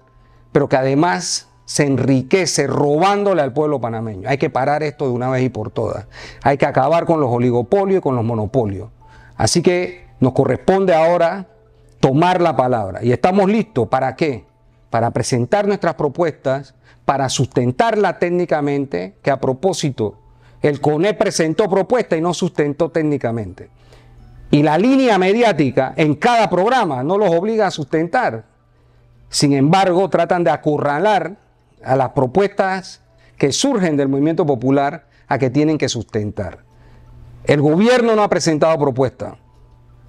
pero que además se enriquece robándole al pueblo panameño. Hay que parar esto de una vez y por todas. Hay que acabar con los oligopolios y con los monopolios. Así que nos corresponde ahora tomar la palabra. ¿Y estamos listos para qué? Para presentar nuestras propuestas, para sustentarla técnicamente, que a propósito, el CONE presentó propuesta y no sustentó técnicamente. Y la línea mediática en cada programa no los obliga a sustentar. Sin embargo, tratan de acorralar a las propuestas que surgen del movimiento popular a que tienen que sustentar. El gobierno no ha presentado propuesta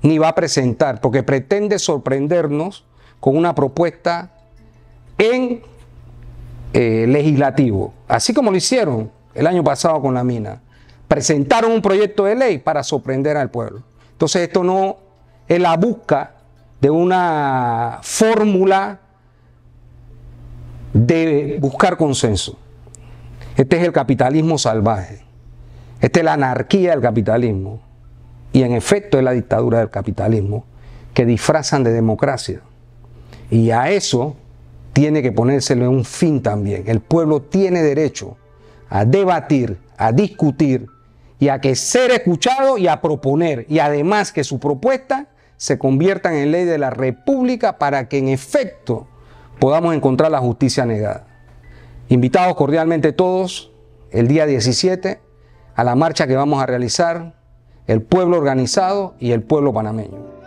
ni va a presentar, porque pretende sorprendernos con una propuesta en eh, legislativo, así como lo hicieron el año pasado con la mina. Presentaron un proyecto de ley para sorprender al pueblo. Entonces esto no es la busca de una fórmula de buscar consenso. Este es el capitalismo salvaje. Esta es la anarquía del capitalismo y en efecto es la dictadura del capitalismo, que disfrazan de democracia. Y a eso tiene que ponérsele un fin también. El pueblo tiene derecho a debatir, a discutir y a que ser escuchado y a proponer. Y además que su propuesta se convierta en ley de la República para que en efecto podamos encontrar la justicia negada. Invitados cordialmente todos el día 17 a la marcha que vamos a realizar, el pueblo organizado y el pueblo panameño.